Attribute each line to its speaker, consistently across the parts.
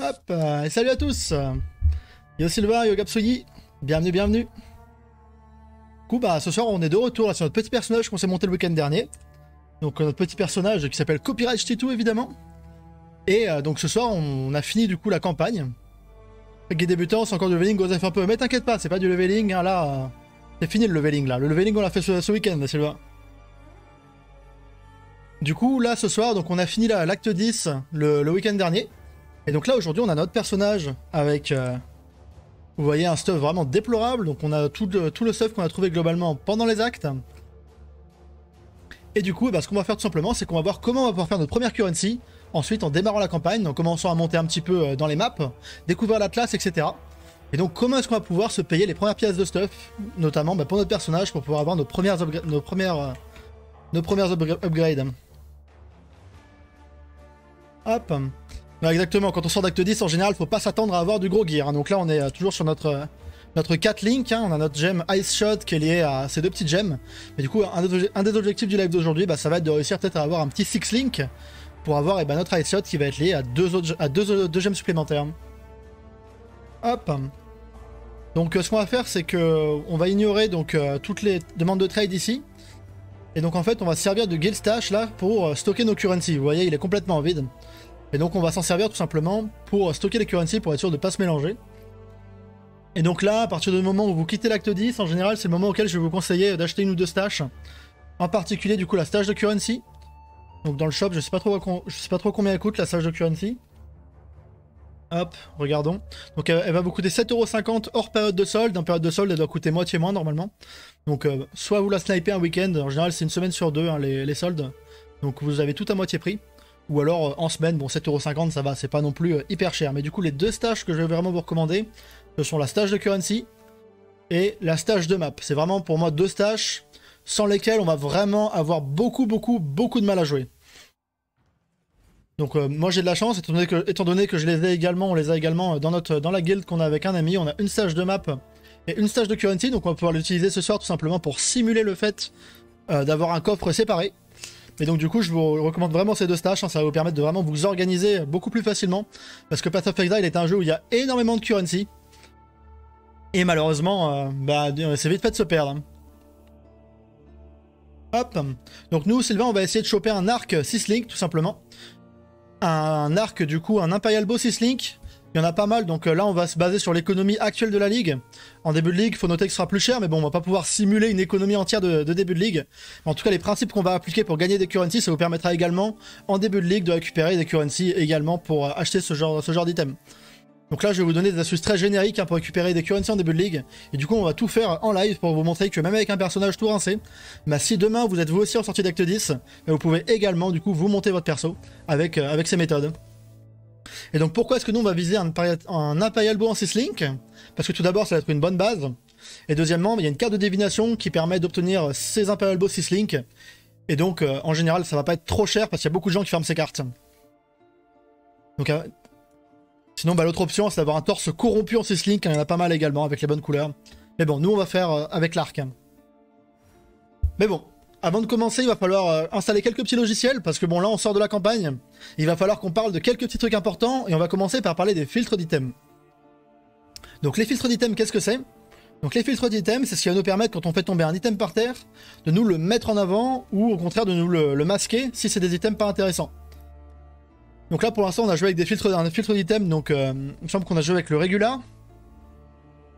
Speaker 1: Hop, euh, et salut à tous Yo Silva, yo Gapsugi, bienvenue, bienvenue Du coup, bah, ce soir, on est de retour sur notre petit personnage qu'on s'est monté le week-end dernier. Donc, euh, notre petit personnage qui s'appelle Copyright Titu, évidemment. Et euh, donc, ce soir, on, a fini, du coup, la campagne. Guide débutant, c'est encore du leveling, Gozef un peu. Mais t'inquiète pas, c'est pas du leveling, hein, là... c'est fini le leveling, là. Le leveling, on l'a fait ce, week-end, Silva. Du coup, là, ce soir, donc on a fini la- l'acte 10 le, le week-end dernier. Et donc là, aujourd'hui, on a notre personnage avec... euh, vous voyez, un stuff vraiment déplorable. Donc on a tout le, stuff qu'on a trouvé globalement pendant les actes. Et du coup, bah, ce qu'on va faire tout simplement, c'est qu'on va voir comment on va pouvoir faire notre première currency. Ensuite, en démarrant la campagne, en commençant à monter un petit peu euh, dans les maps, découvrir l'atlas, etc. Et donc, comment est-ce qu'on va pouvoir se payer les premières pièces de stuff, notamment bah, pour notre personnage, pour pouvoir avoir nos premières, nos premières, euh, nos premières upgra- upgrades. Hop. Exactement, quand on sort d'acte 10, en général, faut pas s'attendre à avoir du gros gear. hein. Donc là, on est euh, toujours sur notre, euh, notre 4 link. hein. On a notre gemme Ice Shot qui est lié à ces deux petites gemmes. Mais du coup, un des, objectifs du live d'aujourd'hui, bah, ça va être de réussir peut-être à avoir un petit 6 link pour avoir eh ben, notre Ice Shot qui va être lié à deux, autres, à deux, euh, gemmes supplémentaires. Hop. Donc ce qu'on va faire, c'est que on va ignorer donc toutes les demandes de trade ici. Et donc en fait, on va se servir de Guild Stash là pour stocker nos currency. Vous voyez, il est complètement vide. Et donc on va s'en servir tout simplement pour stocker les currency pour être sûr de ne pas se mélanger. Et donc là, à partir du moment où vous quittez l'acte 10, en général c'est le moment auquel je vais vous conseiller d'acheter une ou deux stash. En particulier du coup la stage de currency. Donc dans le shop, je sais sais pas trop combien elle coûte la stage de currency. Hop, regardons. Donc elle, elle va vous coûter 7,50€ hors période de solde. En période de solde, elle doit coûter moitié moins normalement. Donc euh, soit vous la snipez un week-end, en général c'est une semaine sur deux hein, les, les soldes. Donc vous avez tout à moitié prix. Ou alors euh, en semaine, bon 7,50€ ça va, c'est pas non plus euh, hyper cher. Mais du coup les deux stages que je vais vraiment vous recommander, ce sont la stage de currency et la stage de map. C'est vraiment pour moi deux stages sans lesquels on va vraiment avoir beaucoup beaucoup beaucoup de mal à jouer. Donc euh, moi j'ai de la chance étant donné, que, je les ai également, on les a également dans, notre, dans la guild qu'on a avec un ami, on a une stage de map et une stage de currency, donc on va pouvoir l'utiliser ce soir tout simplement pour simuler le fait d'avoir un coffre séparé. Mais donc du coup je vous recommande vraiment ces deux stages, hein, ça va vous permettre de vraiment vous organiser beaucoup plus facilement. Parce que Path of Exile est un jeu où il y a énormément de currency. Et malheureusement, euh, bah, c'est vite fait de se perdre. hein. Hop. Donc nous, Sylvain, on va essayer de choper un arc 6 link tout simplement. Un arc du coup, un Imperial Bow 6 link. Il y en a pas mal, donc euh, là on va se baser sur l'économie actuelle de la ligue. En début de ligue, faut noter que ce sera plus cher, mais bon, on va pas pouvoir simuler une économie entière de, début de ligue. En tout cas, les principes qu'on va appliquer pour gagner des currencies, ça vous permettra également, en début de ligue, de récupérer des currencies également pour acheter ce genre, ce genre d'item. Donc là, je vais vous donner des astuces très génériques hein, pour récupérer des currencies en début de ligue. Et du coup, on va tout faire en live pour vous montrer que même avec un personnage tout rincé, bah, si demain vous êtes vous aussi en sortie d'acte 10, bah, vous pouvez également du coup vous monter votre perso avec, euh, avec ces méthodes. Et donc pourquoi est-ce que nous on va viser un, Imperial- Bow en 6 link? Parce que tout d'abord ça va être une bonne base. Et deuxièmement, il y a une carte de divination qui permet d'obtenir ces Imperial Bow 6 link. Et donc euh, en général ça va pas être trop cher parce qu'il y a beaucoup de gens qui ferment ces cartes. Euh, sinon bah, l'autre option c'est d'avoir un torse corrompu en 6 link, il y en a pas mal également avec les bonnes couleurs. Mais bon, nous on va faire euh, avec l'arc. Mais bon, avant de commencer, il va falloir euh, installer quelques petits logiciels, parce que bon, là, on sort de la campagne. Il va falloir qu'on parle de quelques petits trucs importants, et on va commencer par parler des filtres d'items. Donc, les filtres d'items, qu'est-ce que c'est? Donc, les filtres d'items, c'est ce qui va nous permettre, quand on fait tomber un item par terre, de nous le mettre en avant, ou au contraire, de nous le, masquer, si c'est des items pas intéressants. Donc là, pour l'instant, on a joué avec des filtres, d'items, donc euh, il me semble qu'on a joué avec le regular.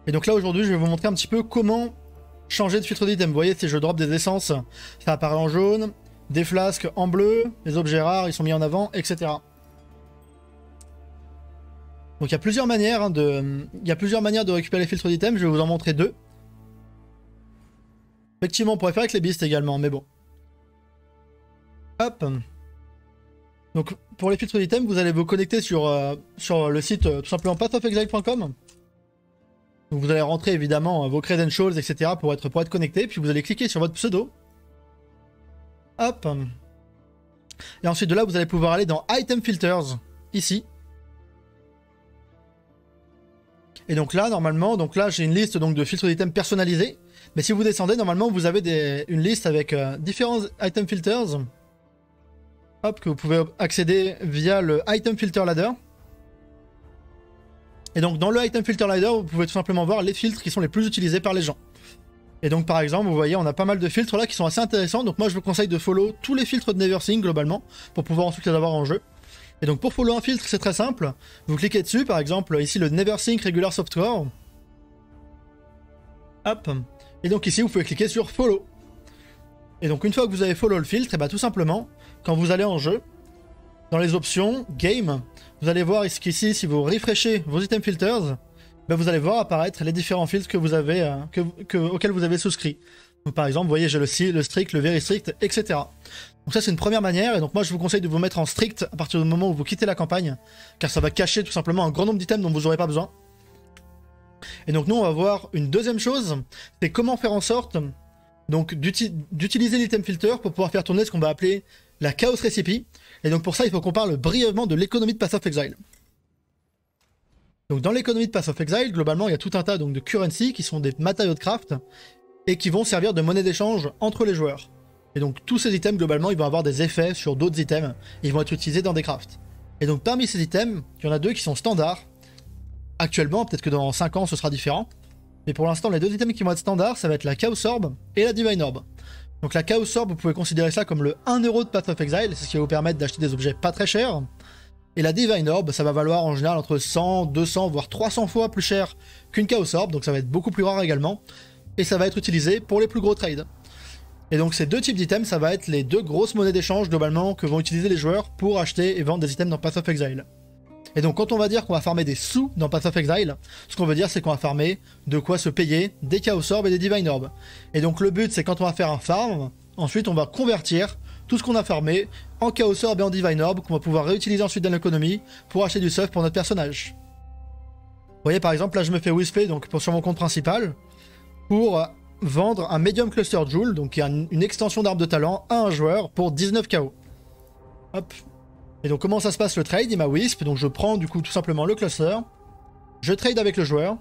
Speaker 1: Et donc là, aujourd'hui, je vais vous montrer un petit peu comment changer de filtre d'item. Vous voyez, si je drop des essences, ça apparaît en jaune, des flasques en bleu, les objets rares, ils sont mis en avant, etc. Donc il y a plusieurs manières hein, de, il y a plusieurs manières de récupérer les filtres d'items. Je vais vous en montrer deux. Effectivement, on pourrait faire avec les beasts également, mais bon. Hop. Donc pour les filtres d'items, vous allez vous connecter sur, euh, sur le site euh, tout simplement pathofexile.com. Vous allez rentrer évidemment euh, vos credentials, etc. pour être, pour être connecté. Puis vous allez cliquer sur votre pseudo. Hop. Et ensuite de là, vous allez pouvoir aller dans Item Filters, ici. Et donc là, normalement, donc là j'ai une liste donc, de filtres d'items personnalisés. Mais si vous descendez, normalement, vous avez une liste avec euh, différents item filters. Hop, que vous pouvez accéder via le Item Filter Ladder. Et donc dans le Item Filter Lider, vous pouvez tout simplement voir les filtres qui sont les plus utilisés par les gens. Et donc par exemple, vous voyez, on a pas mal de filtres là qui sont assez intéressants. Donc moi je vous conseille de follow tous les filtres de Neversing globalement pour pouvoir ensuite les avoir en jeu. Et donc pour follow un filtre, c'est très simple. Vous cliquez dessus, par exemple ici le Neversing Regular Software. Hop. Et donc ici vous pouvez cliquer sur follow. Et donc une fois que vous avez follow le filtre, et bah tout simplement, quand vous allez en jeu, dans les options Game, vous allez voir ici si vous refreshez vos item filters, bah, vous allez voir apparaître les différents filtres que vous avez, euh, auxquels vous avez souscrit. Par exemple, vous voyez, j'ai le, le strict, le very strict, etc. Donc ça, c'est une première manière. Et donc moi, je vous conseille de vous mettre en strict à partir du moment où vous quittez la campagne, car ça va cacher tout simplement un grand nombre d'items dont vous n'aurez pas besoin. Et donc nous, on va voir une deuxième chose, c'est comment faire en sorte d'utiliser l'item filter pour pouvoir faire tourner ce qu'on va appeler la chaos recipe. Et donc pour ça, il faut qu'on parle brièvement de l'économie de Path of Exile. Donc dans l'économie de Path of Exile, globalement, il y a tout un tas donc, de currency qui sont des matériaux de craft et qui vont servir de monnaie d'échange entre les joueurs. Et donc tous ces items, globalement, ils vont avoir des effets sur d'autres items ils vont être utilisés dans des crafts. Et donc parmi ces items, il y en a deux qui sont standards. Actuellement, peut-être que dans 5 ans ce sera différent. Mais pour l'instant, les deux items qui vont être standards, ça va être la Chaos Orb et la Divine Orb. Donc la Chaos Orb, vous pouvez considérer ça comme le 1€ de Path of Exile, c'est ce qui va vous permettre d'acheter des objets pas très chers. Et la Divine Orb, ça va valoir en général entre 100, 200, voire 300 fois plus cher qu'une Chaos Orb, donc ça va être beaucoup plus rare également. Et ça va être utilisé pour les plus gros trades. Et donc ces deux types d'items, ça va être les deux grosses monnaies d'échange globalement que vont utiliser les joueurs pour acheter et vendre des items dans Path of Exile. Et donc quand on va dire qu'on va farmer des sous dans Path of Exile, ce qu'on veut dire c'est qu'on va farmer de quoi se payer des Chaos Orbs et des Divine Orbs. Et donc le but c'est quand on va faire un farm, ensuite on va convertir tout ce qu'on a farmé en Chaos Orb et en Divine Orb qu'on va pouvoir réutiliser ensuite dans l'économie pour acheter du stuff pour notre personnage. Vous voyez par exemple là je me fais Whisper donc sur mon compte principal pour vendre un Medium Cluster Joule, donc une extension d'arbre de talent à un joueur pour 19 KO. Hop, et donc comment ça se passe le trade? Il m'a Wisp, donc je prends du coup tout simplement le cluster, je trade avec le joueur,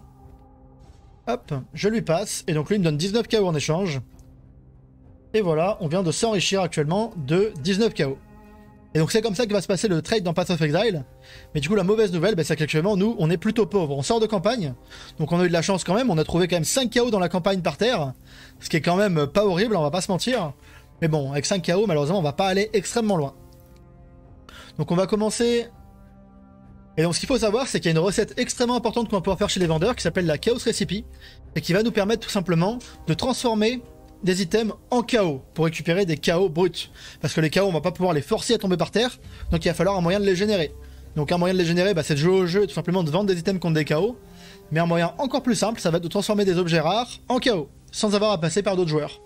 Speaker 1: hop, je lui passe, et donc lui il me donne 19 KO en échange. Et voilà, on vient de s'enrichir actuellement de 19 KO. Et donc c'est comme ça que va se passer le trade dans Path of Exile. Mais du coup la mauvaise nouvelle, bah, c'est qu'actuellement nous on est plutôt pauvre. On sort de campagne, donc on a eu de la chance quand même, on a trouvé quand même 5 KO dans la campagne par terre. Ce qui est quand même pas horrible, on va pas se mentir. Mais bon, avec 5 KO malheureusement on va pas aller extrêmement loin. Donc on va commencer... Et donc ce qu'il faut savoir, c'est qu'il y a une recette extrêmement importante qu'on va pouvoir faire chez les vendeurs qui s'appelle la Chaos Recipe et qui va nous permettre tout simplement de transformer des items en chaos pour récupérer des chaos bruts. Parce que les chaos, on va pas pouvoir les forcer à tomber par terre, donc il va falloir un moyen de les générer. Donc un moyen de les générer, bah, c'est de jouer au jeu tout simplement de vendre des items contre des chaos. Mais un moyen encore plus simple, ça va être de transformer des objets rares en chaos, sans avoir à passer par d'autres joueurs.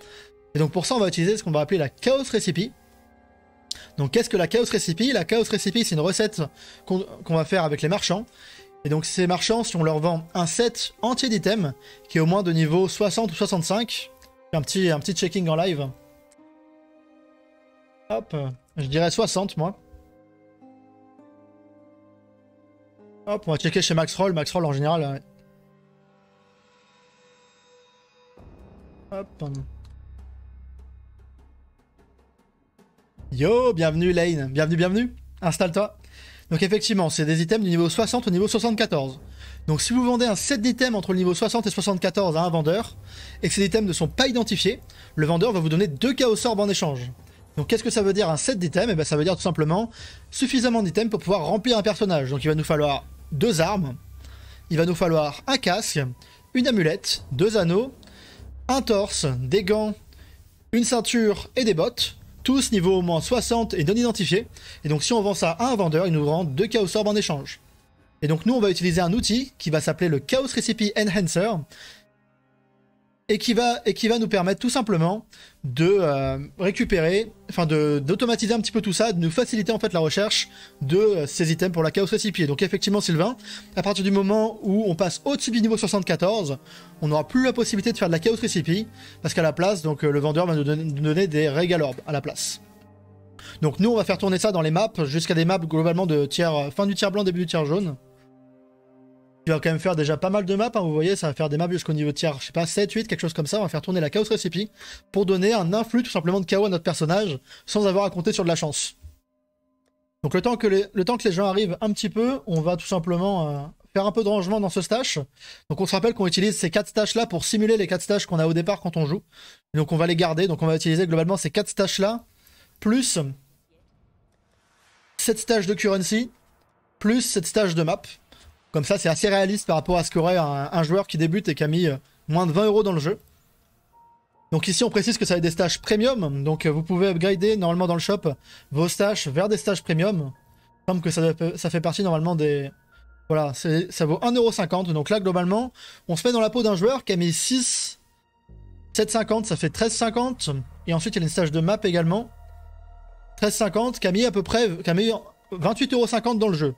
Speaker 1: Et donc pour ça, on va utiliser ce qu'on va appeler la Chaos Recipe, donc qu'est-ce que la Chaos Recipe? La Chaos Recipe, c'est une recette qu'on va faire avec les marchands. Et donc ces marchands, si on leur vend un set entier d'items, qui est au moins de niveau 60 ou 65, un petit, un petit checking en live. Hop, je dirais 60 moi. Hop, on va checker chez Maxroll. Maxroll en général... Hop. Yo, bienvenue Lane, bienvenue, bienvenue, installe-toi. Donc effectivement, c'est des items du niveau 60 au niveau 74. Donc si vous vendez un set d'items entre le niveau 60 et 74 à un vendeur, et que ces items ne sont pas identifiés, le vendeur va vous donner deux chaos orbs en échange. Donc qu'est-ce que ça veut dire un set d'items? Et eh bien ça veut dire tout simplement suffisamment d'items pour pouvoir remplir un personnage. Donc il va nous falloir deux armes, il va nous falloir un casque, une amulette, deux anneaux, un torse, des gants, une ceinture et des bottes tous niveau au moins 60 et non identifiés. Et donc si on vend ça à un vendeur, il nous rend deux Chaos Orbs en échange. Et donc nous, on va utiliser un outil qui va s'appeler le Chaos Recipe Enhancer, et qui va, nous permettre tout simplement de euh, récupérer, enfin d'automatiser un petit peu tout ça, de nous faciliter en fait la recherche de euh, ces items pour la Chaos Recipe. donc effectivement Sylvain, à partir du moment où on passe au-dessus du niveau 74, on n'aura plus la possibilité de faire de la Chaos Recipe, parce qu'à la place, donc euh, le vendeur va nous donner, des Regal Orbs à la place. Donc nous on va faire tourner ça dans les maps, jusqu'à des maps globalement de tiers, fin du tiers blanc, début du tiers jaune. Il va quand même faire déjà pas mal de maps, hein, vous voyez, ça va faire des maps jusqu'au niveau tiers, je sais pas, 7, 8, quelque chose comme ça, on va faire tourner la Chaos Recipe pour donner un influx tout simplement de chaos à notre personnage, sans avoir à compter sur de la chance. Donc le temps que les, le temps que les gens arrivent un petit peu, on va tout simplement euh, faire un peu de rangement dans ce stash. Donc on se rappelle qu'on utilise ces 4 stash là pour simuler les 4 stash qu'on a au départ quand on joue. donc on va les garder, donc on va utiliser globalement ces 4 stash là, plus 7 stash de currency, plus 7 stash de map. Comme ça c'est assez réaliste par rapport à ce qu'aurait un, joueur qui débute et qui a mis euh, moins de 20 euros dans le jeu. Donc ici on précise que ça va être des stash premium, donc euh, vous pouvez upgrader normalement dans le shop vos stash vers des stash premium. Comme que ça, ça fait partie normalement des... Voilà, ça vaut 1,50€, donc là globalement, on se met dans la peau d'un joueur qui a mis 6, 7,50, ça fait 13,50, et ensuite il y a une stage de map également, 13,50, qui a mis à peu près, qui a mis 28,50€ dans le jeu.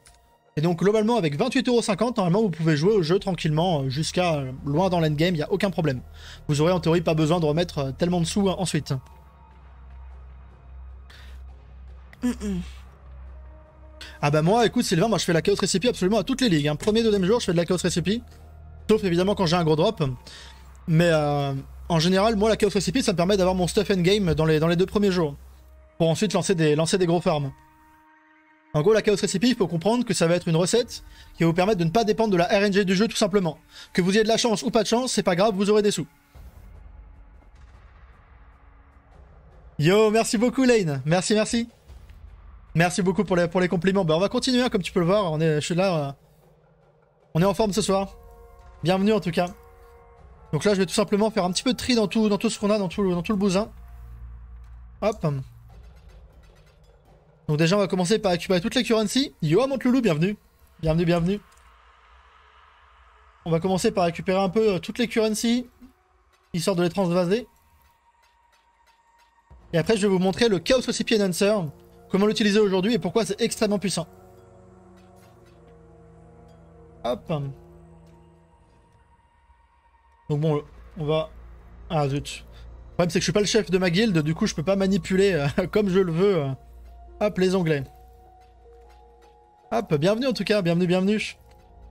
Speaker 1: Et donc globalement avec 28,50€, normalement vous pouvez jouer au jeu tranquillement euh, jusqu'à euh, loin dans l'endgame, il n'y a aucun problème. Vous aurez en théorie pas besoin de remettre euh, tellement de sous ensuite. Ah bah moi écoute Sylvain, moi je fais la Chaos Recipe absolument à toutes les ligues. Hein. Premier, deuxième jour je fais de la Chaos Recipe. Sauf évidemment quand j'ai un gros drop. Mais en général, moi la Chaos Recipe ça me permet d'avoir mon stuff endgame dans les, dans les deux premiers jours. Pour ensuite lancer des, lancer des gros farms. En gros, la Chaos Recipe, il faut comprendre que ça va être une recette qui va vous permettre de ne pas dépendre de la RNG du jeu tout simplement. Que vous ayez de la chance ou pas de chance, c'est pas grave, vous aurez des sous. Yo, merci beaucoup Lane, merci, merci. Merci beaucoup pour les, pour les compliments. Ben, on va continuer, hein, comme tu peux le voir, on est, je suis là. Euh, on est en forme ce soir. Bienvenue en tout cas. Donc là, je vais tout simplement faire un petit peu de tri dans tout, dans tout ce qu'on a, dans tout, dans tout le bousin. Hop. Donc déjà, on va commencer par récupérer toutes les currency. Yo, Loulou, bienvenue. Bienvenue, bienvenue. On va commencer par récupérer un peu euh, toutes les currency, histoire de les transvaser. Et après, je vais vous montrer le Chaos Recipe Enhancer, comment l'utiliser aujourd'hui et pourquoi c'est extrêmement puissant. Hop. Donc bon, on va... Ah zut. Le problème c'est que je suis pas le chef de ma guilde, du coup je peux pas manipuler euh, comme je le veux euh, Hop, les onglets. Hop, bienvenue en tout cas, bienvenue, bienvenue.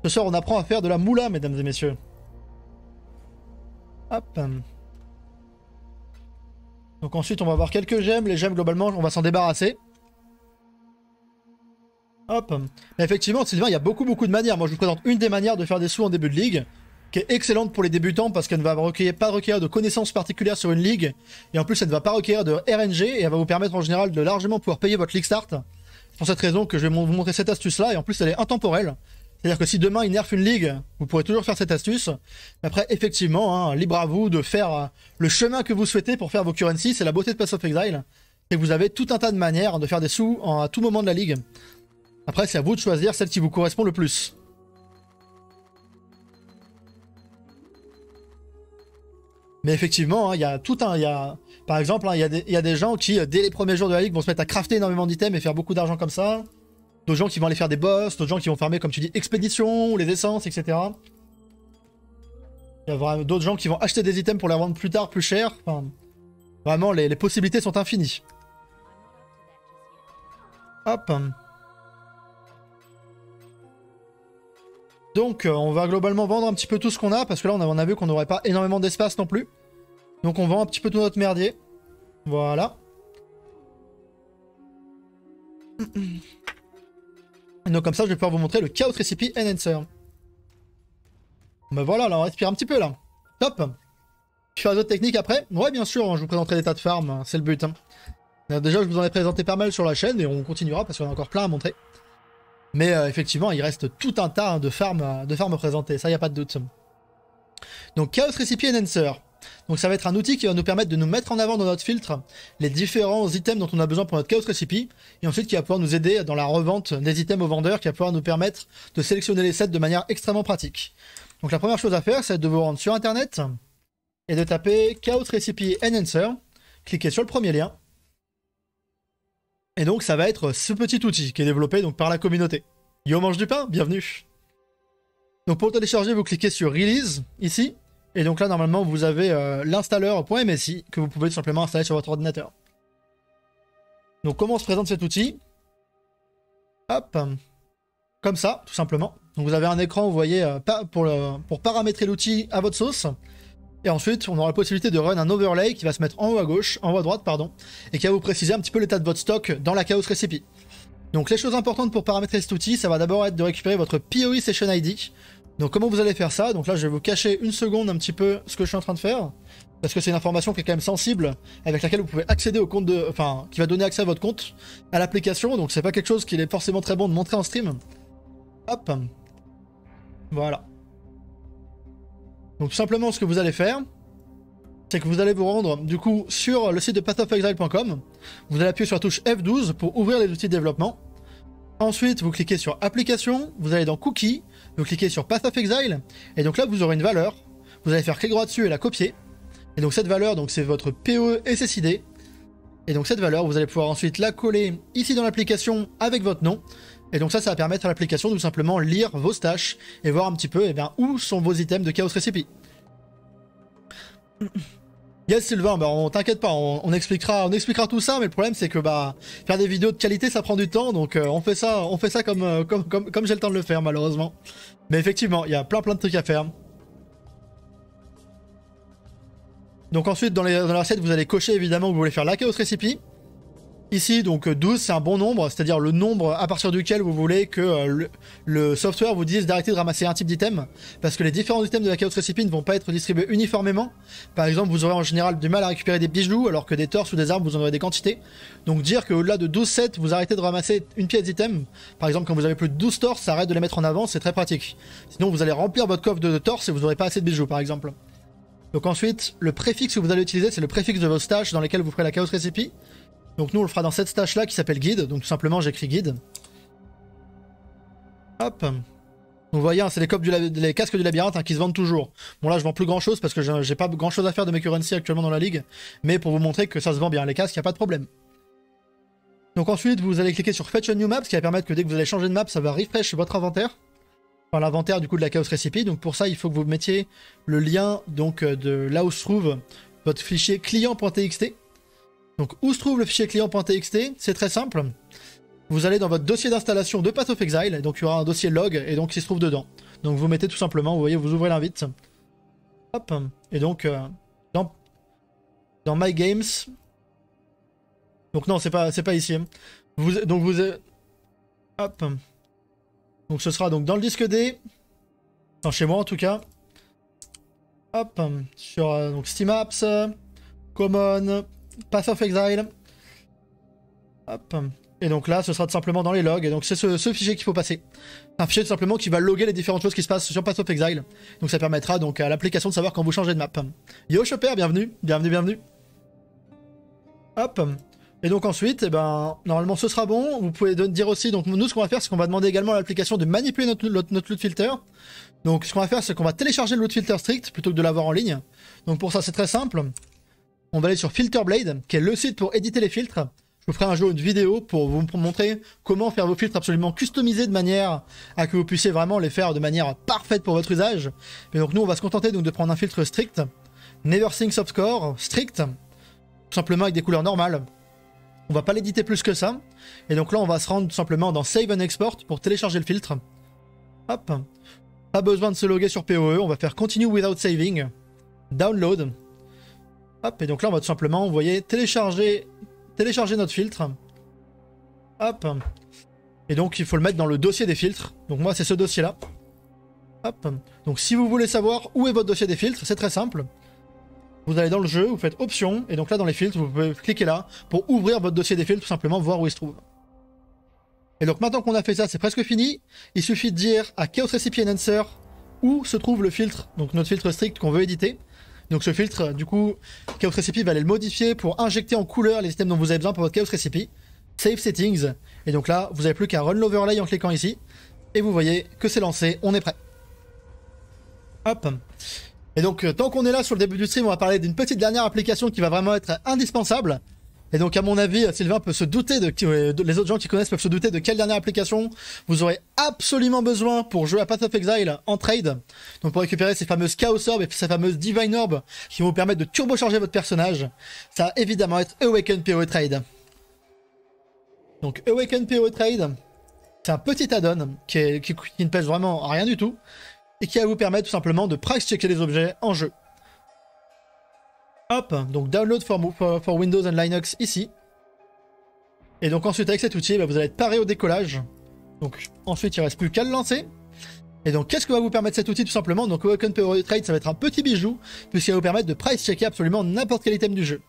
Speaker 1: Ce soir, on apprend à faire de la moula, mesdames et messieurs. Hop. Donc ensuite, on va avoir quelques gemmes. Les gemmes, globalement, on va s'en débarrasser. Hop. Mais effectivement, Sylvain, il y a beaucoup, beaucoup de manières. Moi, je vous présente une des manières de faire des sous en début de ligue, qui est excellente pour les débutants parce qu'elle ne va pas requérir de connaissances particulières sur une ligue, et en plus, elle ne va pas requérir de RNG, et elle va vous permettre en général de largement pouvoir payer votre League Start. C'est pour cette raison que je vais vous montrer cette astuce-là, et en plus, elle est intemporelle. C'est-à-dire que si demain il nerf une ligue, vous pourrez toujours faire cette astuce. Après, effectivement, hein, libre à vous de faire euh, le chemin que vous souhaitez pour faire vos currency. C'est la beauté de Pass of Exile. Et vous avez tout un tas de manières de faire des sous à tout moment de la ligue. Après, c'est à vous de choisir celle qui vous correspond le plus. Mais effectivement, hein, il y a tout un... Y a, par exemple, hein, il y, a des gens qui, euh, dès les premiers jours de la ligue, vont se mettre à crafter énormément d'items et faire beaucoup d'argent comme ça. D'autres gens qui vont aller faire des boss, d'autres gens qui vont farmer, comme tu dis, expéditions, les essences, etc. Il y a d'autres gens qui vont acheter des items pour les revendre plus tard, plus cher. Vraiment, les possibilités sont infinies. Hop. Donc, euh, on va globalement vendre un petit peu tout ce qu'on a, parce que là, on a, vu qu'on n'aurait pas énormément d'espace non plus. Donc, on vend un petit peu tout notre merdier. Voilà. donc, comme ça, je vais pouvoir vous montrer le Chaos Recipe Enhancer. Ben voilà, là, on respire un petit peu, là. Top Je fais d'autres techniques après Ouais, bien sûr, hein, je vous présenterai des tas de farms, hein, c'est le but. Hein. Déjà, je vous en ai présenté pas mal sur la chaîne, et on continuera, parce qu'on a encore plein à montrer. Mais euh, effectivement, il reste tout un tas de farms, de farms présentées, ça y a pas de doute. Donc Chaos Recipe Enhancer. Donc ça va être un outil qui va nous permettre de nous mettre en avant dans notre filtre les différents items dont on a besoin pour notre Chaos Recipe, et ensuite qui va pouvoir nous aider dans la revente des items aux vendeurs, qui va pouvoir nous permettre de sélectionner les sets de manière extrêmement pratique. Donc la première chose à faire, c'est de vous rendre sur internet et de taper Chaos Recipe Enhancer, cliquez sur le premier lien, et donc ça va être ce petit outil qui est développé par la communauté. Yo mange du pain, bienvenue. Donc pour le télécharger, vous cliquez sur Release ici. Et donc là normalement vous avez euh, l'installeur.msi que vous pouvez tout simplement installer sur votre ordinateur. Donc comment se présente cet outil? Hop, comme ça, tout simplement. Donc vous avez un écran, vous voyez, euh, pour paramétrer l'outil à votre sauce. Et ensuite, on aura la possibilité de run un overlay qui va se mettre en haut à gauche, en haut à droite, pardon, et qui va vous préciser un petit peu l'état de votre stock dans la Chaos Recipe. Donc les choses importantes pour paramétrer cet outil, ça va d'abord être de récupérer votre POE Session ID. Donc comment vous allez faire ça? Donc là je vais vous cacher une seconde un petit peu ce que je suis en train de faire. Parce que c'est une information qui est quand même sensible, avec laquelle vous pouvez accéder au compte de... Enfin, qui va donner accès à votre compte, à l'application. Donc c'est pas quelque chose qu'il est forcément très bon de montrer en stream. Hop. Voilà. Donc simplement ce que vous allez faire, c'est que vous allez vous rendre du coup sur le site de pathofexile.com. Vous allez appuyer sur la touche F12 pour ouvrir les outils de développement. Ensuite, vous cliquez sur Application, vous allez dans Cookies, vous cliquez sur Path of Exile, et donc là vous aurez une valeur. Vous allez faire clic droit dessus et la copier. Et donc cette valeur, c'est votre PE SSID. Et donc cette valeur, vous allez pouvoir ensuite la coller ici dans l'application avec votre nom. Et donc ça, ça va permettre à l'application de tout simplement lire vos stashes et voir un petit peu eh bien, où sont vos items de Chaos Recipe. Yes Sylvain, bah on t'inquiète pas, on, expliquera, on expliquera tout ça, mais le problème c'est que bah faire des vidéos de qualité ça prend du temps, donc euh, on fait ça, on fait ça comme euh, comme, comme, comme j'ai le temps de le faire malheureusement. Mais effectivement, il y a plein plein de trucs à faire. Donc ensuite dans, les, dans la recette vous allez cocher évidemment que vous voulez faire la chaos recipe. Ici, donc 12, c'est un bon nombre, c'est-à-dire le nombre à partir duquel vous voulez que euh, le, software vous dise d'arrêter de ramasser un type d'item, parce que les différents items de la Chaos Recipe ne vont pas être distribués uniformément. Par exemple, vous aurez en général du mal à récupérer des bijoux, alors que des torses ou des armes, vous en aurez des quantités. Donc dire qu'au-delà de 12 sets, vous arrêtez de ramasser une pièce d'item, par exemple quand vous avez plus de 12 torses, arrête de les mettre en avant, c'est très pratique. Sinon, vous allez remplir votre coffre de torses et vous n'aurez pas assez de bijoux, par exemple. Donc ensuite, le préfixe que vous allez utiliser, c'est le préfixe de vos stages dans lesquels vous ferez la Chaos Recipe. Donc nous on le fera dans cette stage là qui s'appelle guide, donc tout simplement j'écris guide. Hop. Vous voyez, hein, c'est les, casques du labyrinthe hein, qui se vendent toujours. Bon là je vends plus grand chose parce que j'ai pas grand chose à faire de mes currency actuellement dans la ligue, mais pour vous montrer que ça se vend bien, les casques, y a pas de problème. Donc ensuite vous allez cliquer sur Fetch a New Map, ce qui va permettre que dès que vous allez changer de map, ça va refresh votre inventaire. Enfin l'inventaire du coup de la Chaos Recipe, donc pour ça il faut que vous mettiez le lien donc euh, de là où se trouve votre fichier client.txt. Donc où se trouve le fichier client.txt C'est très simple. Vous allez dans votre dossier d'installation de Path of Exile, donc il y aura un dossier log, et donc il se trouve dedans. Donc vous mettez tout simplement, vous voyez, vous ouvrez l'invite. Hop, et donc euh, dans, dans My Games. Donc non, c'est pas, pas ici. Vous, donc vous... Hop. Donc ce sera donc dans le disque D. Enfin chez moi en tout cas. Hop, sur euh, donc Steam Apps, Common, Path of Exile. Hop. Et donc là, ce sera tout simplement dans les logs. Et donc c'est ce, fichier qu'il faut passer. Un fichier tout simplement qui va loguer les différentes choses qui se passent sur Path of Exile. Donc ça permettra donc à l'application de savoir quand vous changez de map. Yo Chopper, bienvenue, bienvenue, bienvenue. Hop. Et donc ensuite, eh ben, normalement ce sera bon. Vous pouvez dire aussi, donc nous ce qu'on va faire, c'est qu'on va demander également à l'application de manipuler notre, notre, loot filter. Donc ce qu'on va faire, c'est qu'on va télécharger le loot filter strict plutôt que de l'avoir en ligne. Donc pour ça, c'est très simple on va aller sur Filterblade, qui est le site pour éditer les filtres. Je vous ferai un jour une vidéo pour vous montrer comment faire vos filtres absolument customisés de manière à que vous puissiez vraiment les faire de manière parfaite pour votre usage. Mais donc nous, on va se contenter donc de prendre un filtre strict, Never Soft Score, strict, tout simplement avec des couleurs normales. On va pas l'éditer plus que ça. Et donc là, on va se rendre simplement dans Save and Export pour télécharger le filtre. Hop. Pas besoin de se loguer sur PoE, on va faire Continue without saving. Download. Et donc là, on va tout simplement, vous voyez, télécharger, notre filtre. Hop. Et donc, il faut le mettre dans le dossier des filtres. Donc moi, c'est ce dossier-là. Hop. Donc si vous voulez savoir où est votre dossier des filtres, c'est très simple. Vous allez dans le jeu, vous faites Options, et donc là, dans les filtres, vous pouvez cliquer là pour ouvrir votre dossier des filtres, tout simplement, voir où il se trouve. Et donc maintenant qu'on a fait ça, c'est presque fini. Il suffit de dire à Chaos Recipe Enhancer où se trouve le filtre, donc notre filtre strict qu'on veut éditer. Donc ce filtre, du coup, Chaos Recipe va aller le modifier pour injecter en couleur les systèmes dont vous avez besoin pour votre Chaos Recipe. Save Settings. Et donc là, vous n'avez plus qu'à run l'overlay en cliquant ici. Et vous voyez que c'est lancé, on est prêt. Hop. Et donc, euh, tant qu'on est là sur le début du stream, on va parler d'une petite dernière application qui va vraiment être indispensable. Et donc, à mon avis, Sylvain peut se douter euh, de, les autres gens qui connaissent peuvent se douter de quelle dernière application vous aurez absolument besoin pour jouer à Path of Exile en trade. Donc, pour récupérer ces fameuses Chaos Orbs et ces fameuses Divine Orbs qui vont vous permettre de turbocharger votre personnage, ça va évidemment être Awaken PoE Trade. Donc, Awaken PoE Trade, c'est un petit add-on qui, qui, ne pèse vraiment rien du tout et qui va vous permettre tout simplement de price checker les objets en jeu. Hop, donc download for, Windows and Linux ici. Et donc ensuite avec cet outil, bah, vous allez être paré au décollage. Donc ensuite il ne reste plus qu'à le lancer. Et donc qu'est-ce que va vous permettre cet outil tout simplement? Donc Awaken Power Trade ça va être un petit bijou puisqu'il va vous permettre de price checker absolument n'importe quel item du jeu.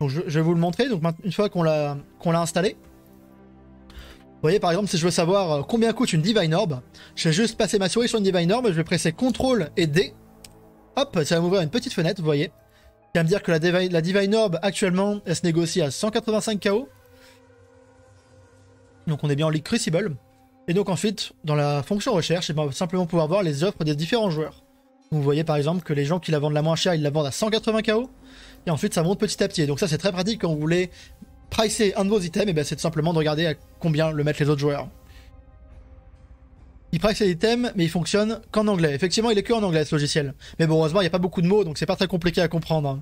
Speaker 1: Donc je, vais vous le montrer. Donc une fois qu'on l'a qu'on l'a installé, vous voyez par exemple si je veux savoir euh, combien coûte une Divine Orb, je vais juste passer ma souris sur une Divine Orb, je vais presser CTRL et D. Hop, ça va m'ouvrir une petite fenêtre, vous voyez. Qui va me dire que la Divine, Orb actuellement elle se négocie à 185 KO. Donc on est bien en League Crucible. Et donc ensuite, dans la fonction recherche, on va simplement pouvoir voir les offres des différents joueurs. Vous voyez par exemple que les gens qui la vendent la moins chère, ils la vendent à 180 KO. Et ensuite ça monte petit à petit. donc ça c'est très pratique quand vous voulez pricer un de vos items, et ben c'est simplement de regarder à combien le mettent les autres joueurs. Il price les items, mais il fonctionne qu'en anglais. Effectivement, il est que en anglais ce logiciel. Mais bon, heureusement, il n'y a pas beaucoup de mots, donc c'est pas très compliqué à comprendre.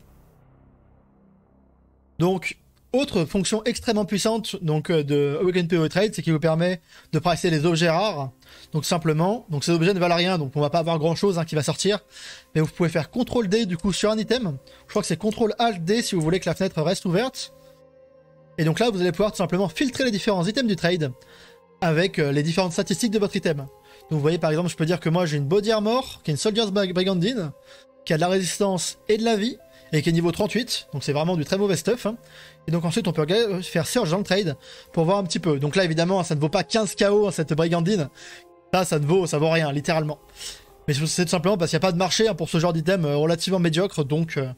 Speaker 1: Donc, autre fonction extrêmement puissante donc euh, de Awaken PO Trade, c'est qu'il vous permet de pricer les objets rares. Donc simplement, donc ces objets ne valent rien, donc on va pas avoir grand chose hein, qui va sortir. Mais vous pouvez faire CTRL D du coup sur un item. Je crois que c'est CTRL ALT D si vous voulez que la fenêtre reste ouverte. Et donc là, vous allez pouvoir tout simplement filtrer les différents items du trade avec euh, les différentes statistiques de votre item. Vous voyez par exemple, je peux dire que moi j'ai une Body Armor, qui est une Soldier's Brigandine, qui a de la résistance et de la vie, et qui est niveau 38, donc c'est vraiment du très mauvais stuff. Hein. Et donc ensuite on peut faire search dans le trade pour voir un petit peu. Donc là évidemment ça ne vaut pas 15 KO hein, cette Brigandine, ça ça ne vaut, ça vaut rien littéralement. Mais c'est tout simplement parce qu'il n'y a pas de marché hein, pour ce genre d'item euh, relativement médiocre, donc euh,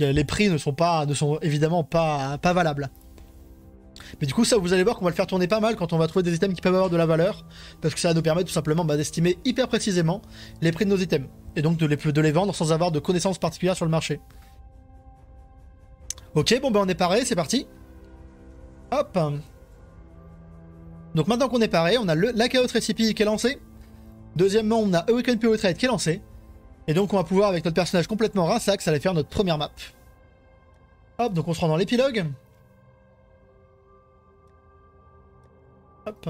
Speaker 1: les prix ne sont, pas, évidemment pas valables. Mais du coup, ça, vous allez voir qu'on va le faire tourner pas mal quand on va trouver des items qui peuvent avoir de la valeur, parce que ça va nous permettre tout simplement bah, d'estimer hyper précisément les prix de nos items, et donc de les, vendre sans avoir de connaissances particulières sur le marché. Ok, bon ben on est paré, c'est parti. Hop. Donc maintenant qu'on est paré, on a le, la Chaos Recipe qui est lancée. Deuxièmement, on a Awaken PO Trade qui est lancé. Et donc on va pouvoir, avec notre personnage complètement rinsax, aller faire notre première map. Hop, donc on se rend dans l'épilogue. Hop.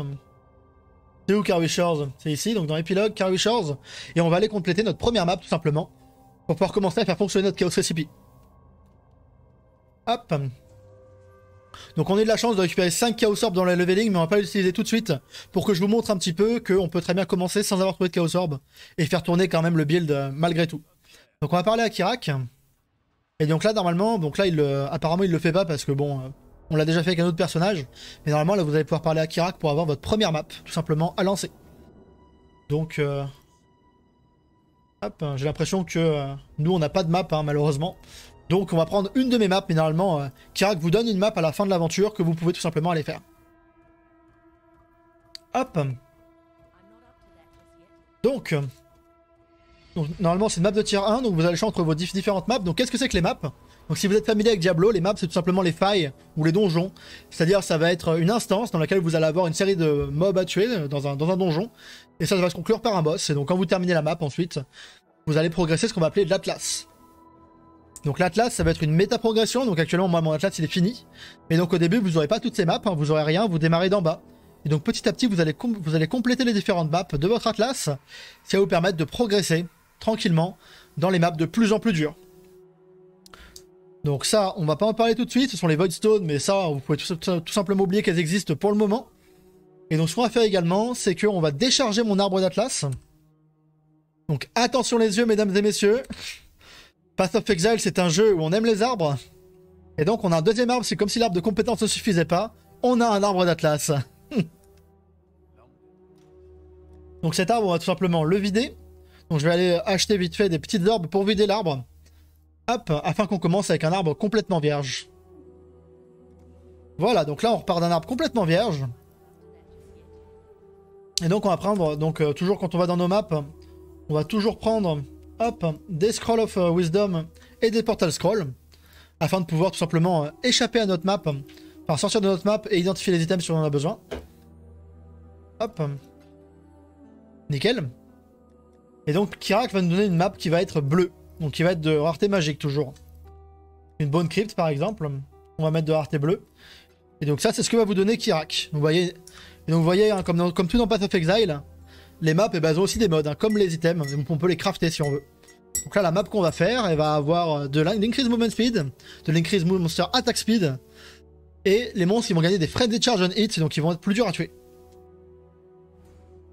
Speaker 1: C'est où Carry Shores C'est ici, donc dans l'épilogue, Carry Shores. Et on va aller compléter notre première map, tout simplement, pour pouvoir commencer à faire fonctionner notre Chaos Recipe. Hop. Donc on a de la chance de récupérer 5 Chaos Orb dans le leveling, mais on va pas l'utiliser tout de suite, pour que je vous montre un petit peu qu'on peut très bien commencer sans avoir trouvé de Chaos Orb, et faire tourner quand même le build euh, malgré tout. Donc on va parler à Kirak. Et donc là, normalement, donc là, il, apparemment, il le fait pas parce que bon, euh, on l'a déjà fait avec un autre personnage. Mais normalement, là, vous allez pouvoir parler à Kirak pour avoir votre première map, tout simplement, à lancer. Donc, euh... hop, j'ai l'impression que euh, nous, on n'a pas de map, hein, malheureusement. Donc, on va prendre une de mes maps, mais normalement, euh, Kirak vous donne une map à la fin de l'aventure que vous pouvez tout simplement aller faire. Hop. Donc, donc normalement, c'est une map de tier 1, donc vous allez le choix entre vos différentes maps. Donc, qu'est-ce que c'est que les maps? Donc si vous êtes familier avec Diablo, les maps c'est tout simplement les failles ou les donjons. C'est-à-dire ça va être une instance dans laquelle vous allez avoir une série de mobs à tuer dans un, donjon. Et ça, va se conclure par un boss. Et donc quand vous terminez la map ensuite, vous allez progresser ce qu'on va appeler l'Atlas. Donc l'Atlas ça va être une méta-progression. Donc actuellement moi mon Atlas il est fini. Mais donc au début vous n'aurez pas toutes ces maps, hein, vous aurez rien, vous démarrez d'en bas. Et donc petit à petit vous allez, vous allez compléter les différentes maps de votre Atlas. Ça va vous permettre de progresser tranquillement dans les maps de plus en plus dures. Donc ça, on va pas en parler tout de suite, ce sont les Voidstone, mais ça, vous pouvez tout, simplement oublier qu'elles existent pour le moment. Et donc ce qu'on va faire également, c'est qu'on va décharger mon arbre d'Atlas. Donc attention les yeux, mesdames et messieurs. Path of Exile, c'est un jeu où on aime les arbres. Et donc on a un deuxième arbre, c'est comme si l'arbre de compétence ne suffisait pas. On a un arbre d'Atlas. donc cet arbre, on va tout simplement le vider. Donc je vais aller acheter vite fait des petites orbes pour vider l'arbre. Hop, afin qu'on commence avec un arbre complètement vierge. Voilà, donc là on repart d'un arbre complètement vierge. Et donc on va prendre, donc euh, toujours quand on va dans nos maps, on va toujours prendre, hop, des Scrolls of euh, Wisdom et des Portal Scrolls, afin de pouvoir tout simplement euh, échapper à notre map, enfin sortir de notre map et identifier les items si on en a besoin. Hop. Nickel. Et donc Kirak va nous donner une map qui va être bleue. Donc il va être de rareté magique toujours. Une bonne crypte par exemple. On va mettre de rareté bleue. Et donc ça c'est ce que va vous donner Kirak. Vous voyez, et donc vous voyez hein, comme, tout dans Path of Exile, les maps eh ont aussi des modes, hein, comme les items. on peut les crafter si on veut. Donc là la map qu'on va faire, elle va avoir de l'increase movement speed, de l'increase monster attack speed, Et les monstres, ils vont gagner des frenzy charge on hit, donc ils vont être plus durs à tuer.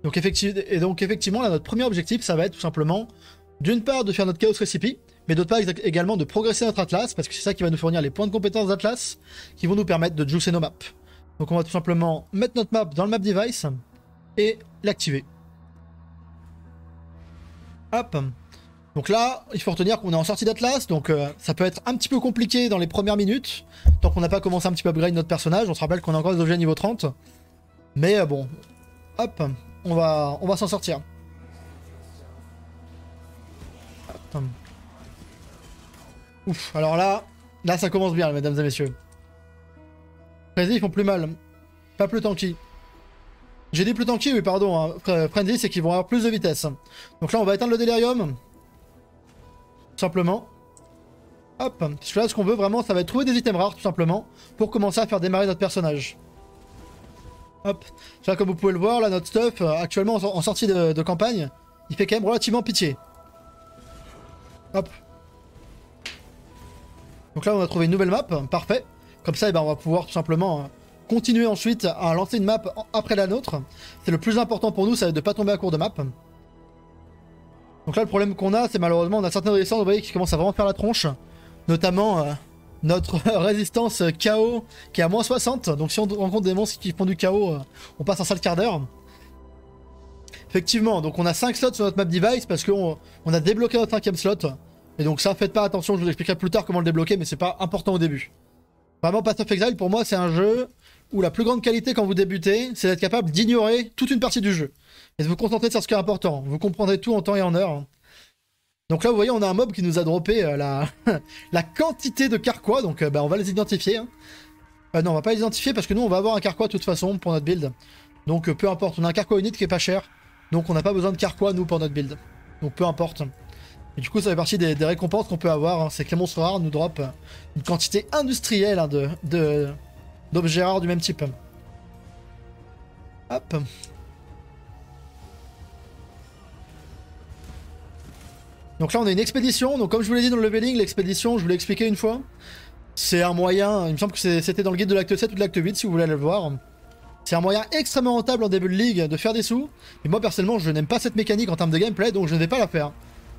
Speaker 1: Donc, effectivement, et donc effectivement, là, notre premier objectif, ça va être tout simplement, d'une part, de faire notre Chaos Recipe, mais d'autre part également de progresser notre Atlas, parce que c'est ça qui va nous fournir les points de compétence d'Atlas, qui vont nous permettre de juicer nos maps. Donc on va tout simplement mettre notre map dans le map device, et l'activer. Hop donc là, il faut retenir qu'on est en sortie d'Atlas, donc euh, ça peut être un petit peu compliqué dans les premières minutes, tant qu'on n'a pas commencé un petit peu à upgrade notre personnage, on se rappelle qu'on a encore des objets niveau 30. Mais euh, bon, hop, on va, on va s'en sortir. Ouf, alors là, là ça commence bien, mesdames et messieurs. Frenzy, ils font plus mal. Pas plus tanky. J'ai dit plus tanky, oui, pardon. Hein. Frenzy, c'est qu'ils vont avoir plus de vitesse. Donc là, on va éteindre le délirium. simplement. Hop. Parce que là, ce qu'on veut vraiment, ça va être trouver des items rares, tout simplement, pour commencer à faire démarrer notre personnage. Hop. Là, comme vous pouvez le voir, là, notre stuff, euh, actuellement en, sortie de, campagne, il fait quand même relativement pitié. Hop. Donc là, on a trouvé une nouvelle map. Parfait. Comme ça, eh ben, on va pouvoir tout simplement euh, continuer ensuite à lancer une map après la nôtre. C'est le plus important pour nous, ça va être de pas tomber à court de map. Donc là, le problème qu'on a, c'est malheureusement, on a certaines résistances, vous voyez, qui commencent à vraiment faire la tronche. Notamment euh, notre résistance KO qui est à moins 60. Donc si on rencontre des monstres qui font du KO, euh, on passe un sale quart d'heure. Effectivement, donc on a 5 slots sur notre map device parce qu'on on a débloqué notre 5 slot. Et donc ça, faites pas attention, je vous expliquerai plus tard comment le débloquer, mais c'est pas important au début. Vraiment, Path of Exile, pour moi, c'est un jeu où la plus grande qualité quand vous débutez, c'est d'être capable d'ignorer toute une partie du jeu. Et de vous concentrer sur ce qui est important. Vous comprendrez tout en temps et en heure. Donc là, vous voyez, on a un mob qui nous a droppé euh, la, la quantité de carquois. Donc euh, bah, on va les identifier. Hein. Euh, non, on va pas les identifier parce que nous, on va avoir un carquois de toute façon pour notre build. Donc peu importe, on a un carquois unit qui est pas cher. Donc on n'a pas besoin de carquois, nous, pour notre build. Donc peu importe. Et du coup, ça fait partie des, récompenses qu'on peut avoir. Hein. C'est que les monstres rares nous drop une quantité industrielle hein, de d'objets rares du même type. Hop. Donc là, on a une expédition. Donc comme je vous l'ai dit dans le leveling, l'expédition, je vous l'ai expliqué une fois. C'est un moyen, il me semble que c'était dans le guide de l'acte 7 ou de l'acte 8 si vous voulez aller le voir. C'est un moyen extrêmement rentable en début de ligue de faire des sous. Et moi personnellement, je n'aime pas cette mécanique en termes de gameplay, donc je ne vais pas la faire.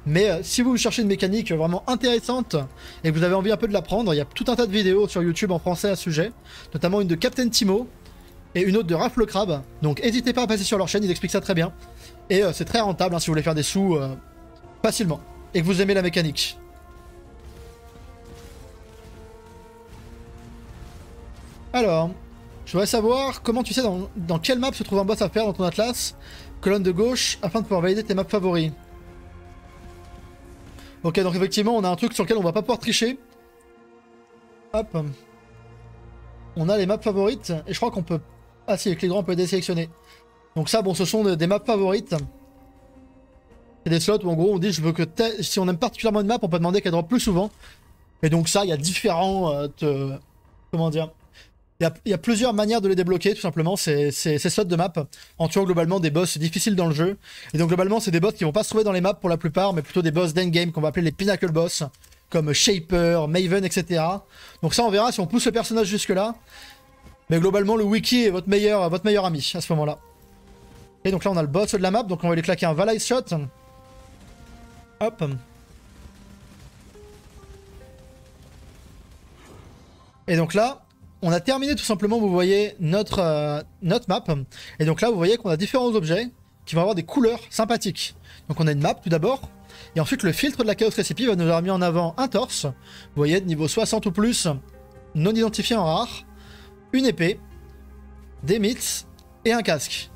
Speaker 1: Mais euh, si vous cherchez une mécanique vraiment intéressante et que vous avez envie un peu de l'apprendre, il y a tout un tas de vidéos sur YouTube en français à ce sujet, notamment une de Captain Timo et une autre de Raph le Crabe. Donc n'hésitez pas à passer sur leur chaîne, ils expliquent ça très bien. Et euh, c'est très rentable hein, si vous voulez faire des sous euh, facilement et que vous aimez la mécanique. Alors, je voudrais savoir comment tu sais dans, dans, quelle map se trouve un boss à faire dans ton atlas, colonne de gauche, afin de pouvoir valider tes maps favoris. Ok, donc effectivement, on a un truc sur lequel on va pas pouvoir tricher. Hop. On a les maps favorites, et je crois qu'on peut... Ah si, avec les grands, on peut les désélectionner. Donc ça, bon, ce sont des maps favorites. C'est des slots où en gros on dit je veux que si on aime particulièrement une map, on peut demander qu'elle drop plus souvent. Et donc ça, il y a différents... Euh, comment dire il y, a, plusieurs manières de les débloquer, tout simplement, ces, slots de map, en tuant globalement des boss difficiles dans le jeu. Et donc globalement, c'est des boss qui vont pas se trouver dans les maps pour la plupart, mais plutôt des boss d'endgame qu'on va appeler les pinnacle boss, comme Shaper, Maven, etc. Donc ça, on verra si on pousse le personnage jusque-là. Mais globalement, le wiki est votre meilleur, votre meilleur ami à ce moment-là. Et donc là, on a le boss de la map, donc on va lui claquer un Valai Shot. Hop. Et donc là, on a terminé tout simplement, vous voyez, notre, euh, notre map. Et donc là, vous voyez qu'on a différents objets qui vont avoir des couleurs sympathiques. Donc on a une map tout d'abord. Et ensuite, le filtre de la Chaos Recipe va nous avoir mis en avant un torse. Vous voyez, de niveau 60 ou plus, non identifié en rare. Une épée, des mythes et un casque.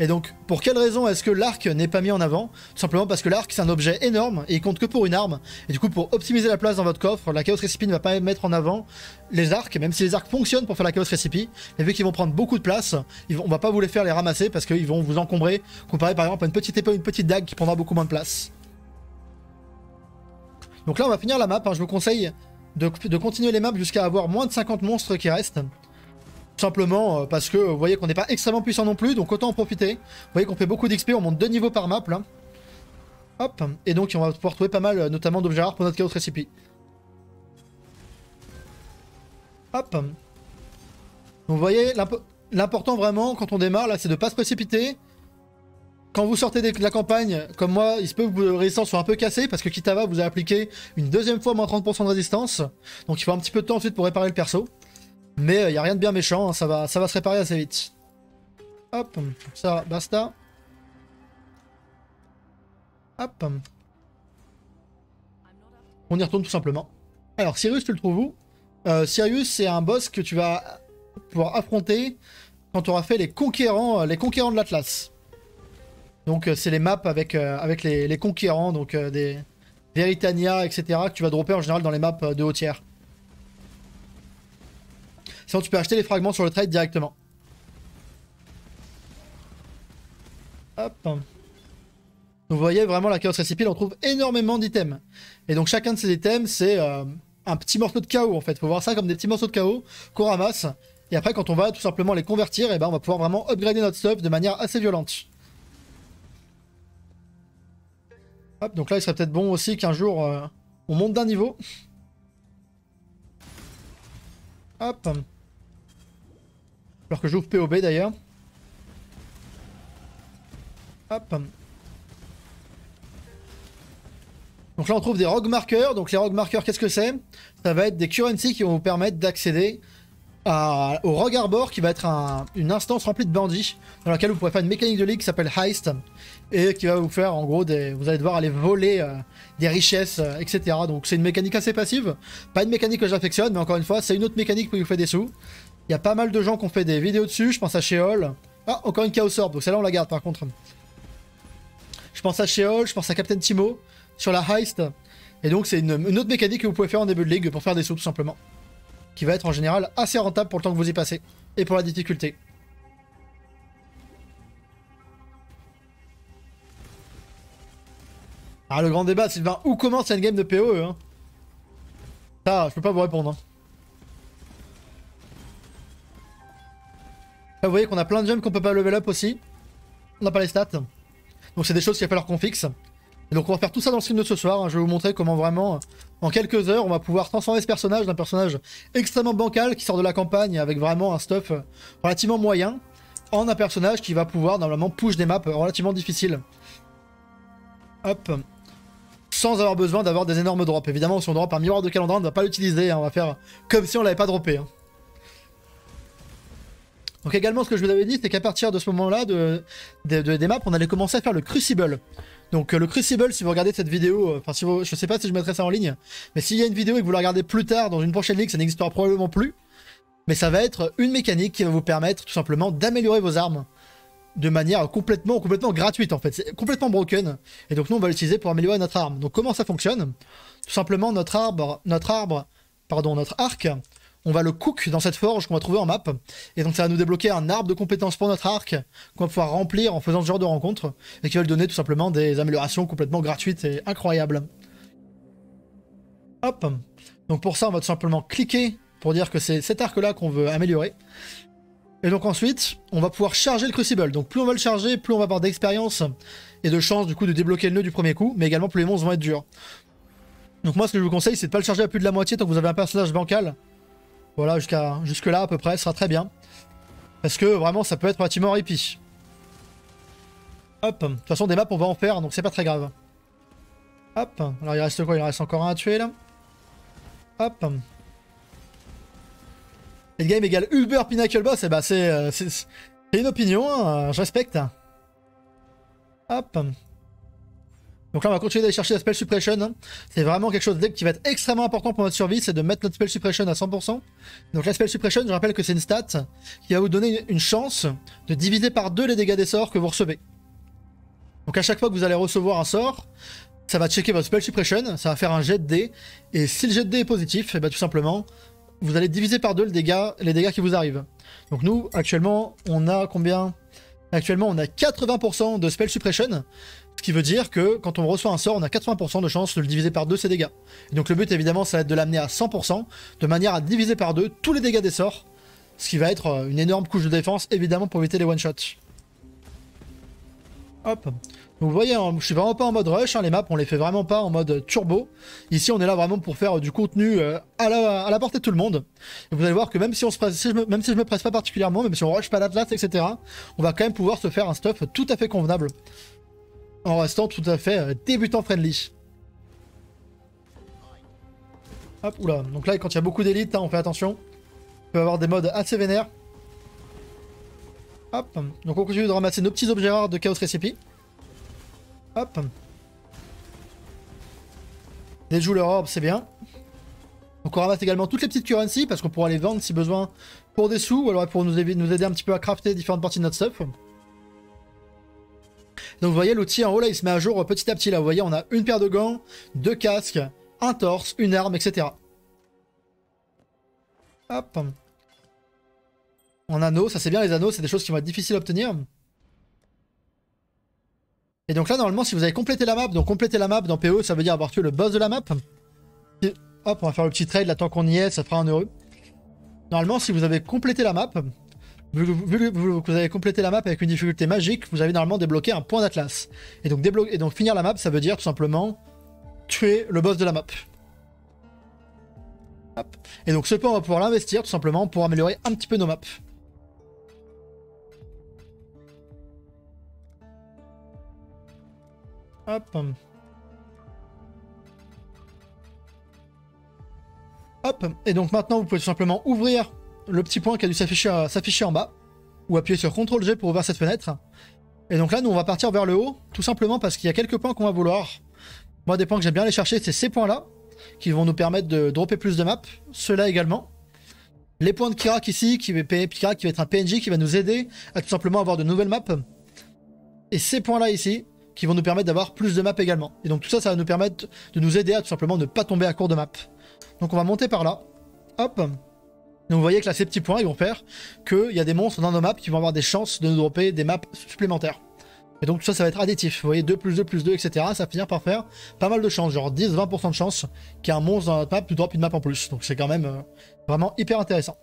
Speaker 1: Et donc, pour quelle raison est-ce que l'arc n'est pas mis en avant? Tout simplement parce que l'arc, c'est un objet énorme et il compte que pour une arme. Et du coup, pour optimiser la place dans votre coffre, la Chaos Recipe ne va pas mettre en avant les arcs, même si les arcs fonctionnent pour faire la Chaos Recipe. Mais vu qu'ils vont prendre beaucoup de place, ils vont, on va pas vous les faire les ramasser parce qu'ils vont vous encombrer, comparé par exemple à une petite épée une petite dague qui prendra beaucoup moins de place. Donc là, on va finir la map. Hein. Je vous conseille de continuer les maps jusqu'à avoir moins de 50 monstres qui restent simplement euh, parce que vous voyez qu'on n'est pas extrêmement puissant non plus, donc autant en profiter. Vous voyez qu'on fait beaucoup d'XP, on monte deux niveaux par map là. Hop, et donc on va pouvoir trouver pas mal, euh, notamment d'objets rares pour notre Chaos Recipe. Hop. Donc vous voyez, l'important vraiment quand on démarre là, c'est de pas se précipiter. Quand vous sortez de la campagne, comme moi, il se peut que vos résistances soient un peu cassées parce que Kitava vous a appliqué une deuxième fois moins 30% de résistance. Donc il faut un petit peu de temps ensuite pour réparer le perso. Mais il euh, n'y a rien de bien méchant, hein, ça, va, se réparer assez vite. Hop, ça, basta. Hop. On y retourne tout simplement. Alors, Sirius, tu le trouves où? Euh, Sirius, c'est un boss que tu vas pouvoir affronter quand tu auras fait les conquérants, euh, les conquérants de l'Atlas. Donc, c'est les maps avec, avec les, conquérants, donc des Veritania, etc., que tu vas dropper en général dans les maps de haut tiers. Sinon, tu peux acheter les fragments sur le trade directement. Hop. Donc vous voyez vraiment la Chaos Recipe, on trouve énormément d'items. Et donc chacun de ces items, c'est euh, un petit morceau de chaos en fait. Faut voir ça comme des petits morceaux de chaos qu'on ramasse. Et après, quand on va tout simplement les convertir, et eh ben, on va pouvoir vraiment upgrader notre stuff de manière assez violente. Hop, donc là, il serait peut-être bon aussi qu'un jour, euh, on monte d'un niveau. Hop. Alors que j'ouvre POB d'ailleurs. Hop. Donc là on trouve des rogue markers. Donc les rogue markers qu'est-ce que c'est? Ça va être des currency qui vont vous permettre d'accéder au Rogue Arbor qui va être une instance remplie de bandits dans laquelle vous pourrez faire une mécanique de ligue qui s'appelle Heist et qui va vous faire en gros des, vous allez devoir aller voler euh, des richesses euh, etc donc c'est une mécanique assez passive pas une mécanique que j'affectionne mais encore une fois c'est une autre mécanique pour vous faire des sous il y a pas mal de gens qui ont fait des vidéos dessus. Je pense à Sheol. Ah, encore une Chaos Orb. Donc celle-là, on la garde par contre. Je pense à Sheol, je pense à Captain Timo sur la Heist. Et donc, c'est une, autre mécanique que vous pouvez faire en début de ligue pour faire des sauts tout simplement. Qui va être en général assez rentable pour le temps que vous y passez. Et pour la difficulté. Ah, le grand débat, Sylvain, où commence une game de PoE hein? Ça, je peux pas vous répondre. Hein. Là, vous voyez qu'on a plein de gemmes qu'on peut pas level up aussi. On n'a pas les stats. Donc c'est des choses qu'il va falloir qu'on fixe. Et donc on va faire tout ça dans le stream de ce soir. Hein. Je vais vous montrer comment vraiment, en quelques heures, on va pouvoir transformer ce personnage d'un personnage extrêmement bancal qui sort de la campagne avec vraiment un stuff relativement moyen en un personnage qui va pouvoir normalement push des maps relativement difficiles. Hop. Sans avoir besoin d'avoir des énormes drops. Évidemment, si on drop un miroir de calendrier, on ne va pas l'utiliser. Hein. On va faire comme si on l'avait pas droppé. Hein. Donc également, ce que je vous avais dit, c'est qu'à partir de ce moment-là, de, des maps, on allait commencer à faire le Crucible. Donc euh, le Crucible, si vous regardez cette vidéo, euh, enfin si vous, je sais pas si je mettrai ça en ligne, mais s'il y a une vidéo et que vous la regardez plus tard dans une prochaine ligue, ça n'existera probablement plus. Mais ça va être une mécanique qui va vous permettre tout simplement d'améliorer vos armes de manière complètement, complètement gratuite en fait. C'est complètement broken. Et donc nous on va l'utiliser pour améliorer notre arme. Donc comment ça fonctionne? Tout simplement notre arbre, notre arbre, pardon, notre arc on va le cook dans cette forge qu'on va trouver en map. Et donc ça va nous débloquer un arbre de compétences pour notre arc qu'on va pouvoir remplir en faisant ce genre de rencontre et qui va lui donner tout simplement des améliorations complètement gratuites et incroyables. Hop. Donc pour ça, on va tout simplement cliquer pour dire que c'est cet arc-là qu'on veut améliorer. Et donc ensuite, on va pouvoir charger le Crucible. Donc plus on va le charger, plus on va avoir d'expérience et de chance du coup de débloquer le nœud du premier coup, mais également plus les monstres vont être durs. Donc moi ce que je vous conseille c'est de pas le charger à plus de la moitié tant que vous avez un personnage bancal voilà, jusqu'à jusque là à peu près, ça sera très bien. Parce que vraiment, ça peut être relativement répit. Hop, de toute façon, des maps, on va en faire, donc c'est pas très grave. Hop, alors il reste quoi? Il reste encore un à tuer, là. Hop. Et le game égale Uber Pinnacle Boss, et eh bah ben, euh, c'est une opinion, hein, je respecte. Hop. Donc là, on va continuer d'aller chercher la spell suppression. C'est vraiment quelque chose qui va être extrêmement important pour notre survie, c'est de mettre notre spell suppression à 100%. Donc la spell suppression, je rappelle que c'est une stat qui va vous donner une chance de diviser par deux les dégâts des sorts que vous recevez. Donc à chaque fois que vous allez recevoir un sort, ça va checker votre spell suppression, ça va faire un jet de dés, et si le jet de dés est positif, eh bien tout simplement, vous allez diviser par deux les dégâts qui vous arrivent. Donc nous, actuellement, on a combien? Actuellement, on a 80% de spell suppression, ce qui veut dire que quand on reçoit un sort, on a 80% de chance de le diviser par deux ses dégâts. Et donc le but évidemment, ça va être de l'amener à 100%, de manière à diviser par deux tous les dégâts des sorts, ce qui va être euh, une énorme couche de défense évidemment pour éviter les one-shots. Hop. Donc vous voyez, hein, je suis vraiment pas en mode rush, hein, les maps on les fait vraiment pas en mode turbo. Ici on est là vraiment pour faire du contenu euh, à, la, portée de tout le monde. Et vous allez voir que même si, on se presse, je me, même si je me presse pas particulièrement, même si on rush pas l'Atlas, etc., on va quand même pouvoir se faire un stuff tout à fait convenable. En restant tout à fait euh, débutant friendly. Hop, oula. Donc là quand il y a beaucoup d'élites, hein, on fait attention. On peut avoir des modes assez vénères. Hop. Donc on continue de ramasser nos petits objets rares de Chaos Recipe. Hop. Des joueurs orb, c'est bien. Donc on ramasse également toutes les petites currencies parce qu'on pourra les vendre si besoin pour des sous ou alors pour nous aider un petit peu à crafter différentes parties de notre stuff. Donc vous voyez l'outil en haut là il se met à jour petit à petit là. Vous voyez on a une paire de gants, deux casques, un torse, une arme, etc. Hop. En anneaux, ça c'est bien les anneaux, c'est des choses qui vont être difficiles à obtenir. Et donc là, normalement, si vous avez complété la map, donc compléter la map dans PE, ça veut dire avoir tué le boss de la map. hop, on va faire le petit trade là tant qu'on y est, ça fera un heureux. Normalement, si vous avez complété la map, vu que vous avez complété la map avec une difficulté magique, vous avez normalement débloqué un point d'Atlas. Et donc, et donc finir la map, ça veut dire tout simplement tuer le boss de la map. Et donc ce point, on va pouvoir l'investir tout simplement pour améliorer un petit peu nos maps. Hop. Hop. Et donc maintenant, vous pouvez tout simplement ouvrir le petit point qui a dû s'afficher en bas. Ou appuyer sur CTRL G pour ouvrir cette fenêtre. Et donc là, nous, on va partir vers le haut. Tout simplement parce qu'il y a quelques points qu'on va vouloir. Moi, des points que j'aime bien aller chercher, c'est ces points-là. Qui vont nous permettre de dropper plus de maps. Ceux-là également. Les points de Kirak ici, qui va, qui va être un PNJ qui va nous aider à tout simplement avoir de nouvelles maps. Et ces points-là ici, qui vont nous permettre d'avoir plus de maps également. Et donc tout ça, ça va nous permettre de nous aider à tout simplement ne pas tomber à court de maps. Donc on va monter par là. Hop. Donc vous voyez que là, ces petits points, ils vont faire qu'il y a des monstres dans nos maps qui vont avoir des chances de nous dropper des maps supplémentaires. Et donc tout ça, ça va être additif. Vous voyez, 2 plus 2 plus 2, etc. Ça va finir par faire pas mal de chances, genre 10-20% de chance qu'il y ait un monstre dans notre map, tu drop une map en plus. Donc c'est quand même euh, vraiment hyper intéressant.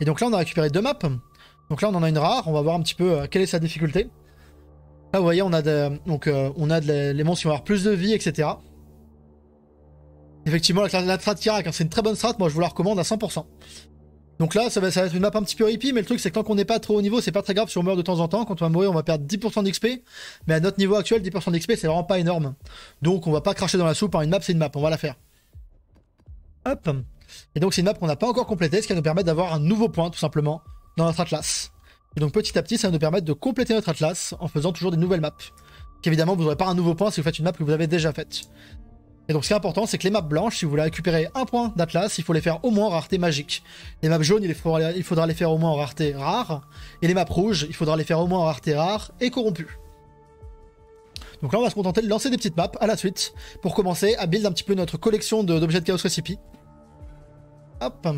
Speaker 1: Et donc là, on a récupéré deux maps. Donc là, on en a une rare. On va voir un petit peu euh, quelle est sa difficulté. Là, vous voyez, on a, donc, euh, on a les monstres qui vont avoir plus de vie, etc. Effectivement, la, la strat Kirak, hein, c'est une très bonne strat. Moi, je vous la recommande à 100%. Donc là, ça va, être une map un petit peu hippie, mais le truc, c'est que tant qu'on n'est pas trop haut niveau, c'est pas très grave si on meurt de temps en temps. Quand on va mourir, on va perdre 10% d'XP. Mais à notre niveau actuel, 10% d'XP, c'est vraiment pas énorme. Donc, on va pas cracher dans la soupe. Par une map, c'est une map. On va la faire. Hop. Et donc, c'est une map qu'on n'a pas encore complétée, ce qui va nous permettre d'avoir un nouveau point, tout simplement, dans notre atlas. Et donc petit à petit, ça va nous permettre de compléter notre atlas en faisant toujours des nouvelles maps. Qu'évidemment, vous n'aurez pas un nouveau point si vous faites une map que vous avez déjà faite. Et donc ce qui est important, c'est que les maps blanches, si vous voulez récupérer un point d'Atlas, il faut les faire au moins en rareté magique. Les maps jaunes, il faudra, il faudra les faire au moins en rareté rare. Et les maps rouges, il faudra les faire au moins en rareté rare et corrompue. Donc là, on va se contenter de lancer des petites maps à la suite pour commencer à build un petit peu notre collection d'objets de, Chaos Recipe. Hop.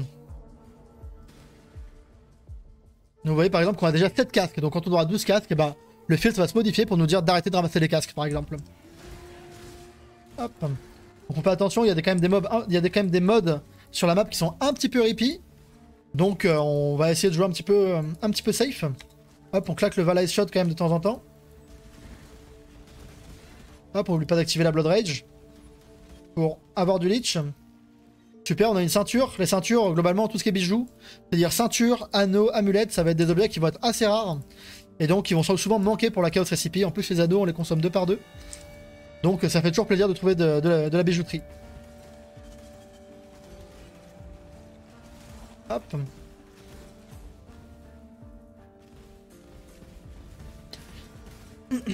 Speaker 1: vous voyez par exemple qu'on a déjà 7 casques, donc quand on aura 12 casques, eh ben, le filtre va se modifier pour nous dire d'arrêter de ramasser les casques par exemple. Hop. Donc on fait attention, il y a des, quand même des mobs, il y a des, quand même des modes sur la map qui sont un petit peu rippy. Donc euh, on va essayer de jouer un petit peu, euh, un petit peu safe. Hop, on claque le Valais Shot quand même de temps en temps. Hop, on oublie pas d'activer la Blood Rage. Pour avoir du Leech. Super, on a une ceinture. Les ceintures, globalement, tout ce qui est bijoux, c'est-à-dire ceinture, anneaux, amulettes, ça va être des objets qui vont être assez rares. Et donc, qui vont souvent manquer pour la Chaos Recipe. En plus, les anneaux, on les consomme deux par deux. Donc, ça fait toujours plaisir de trouver de, la, bijouterie. Hop.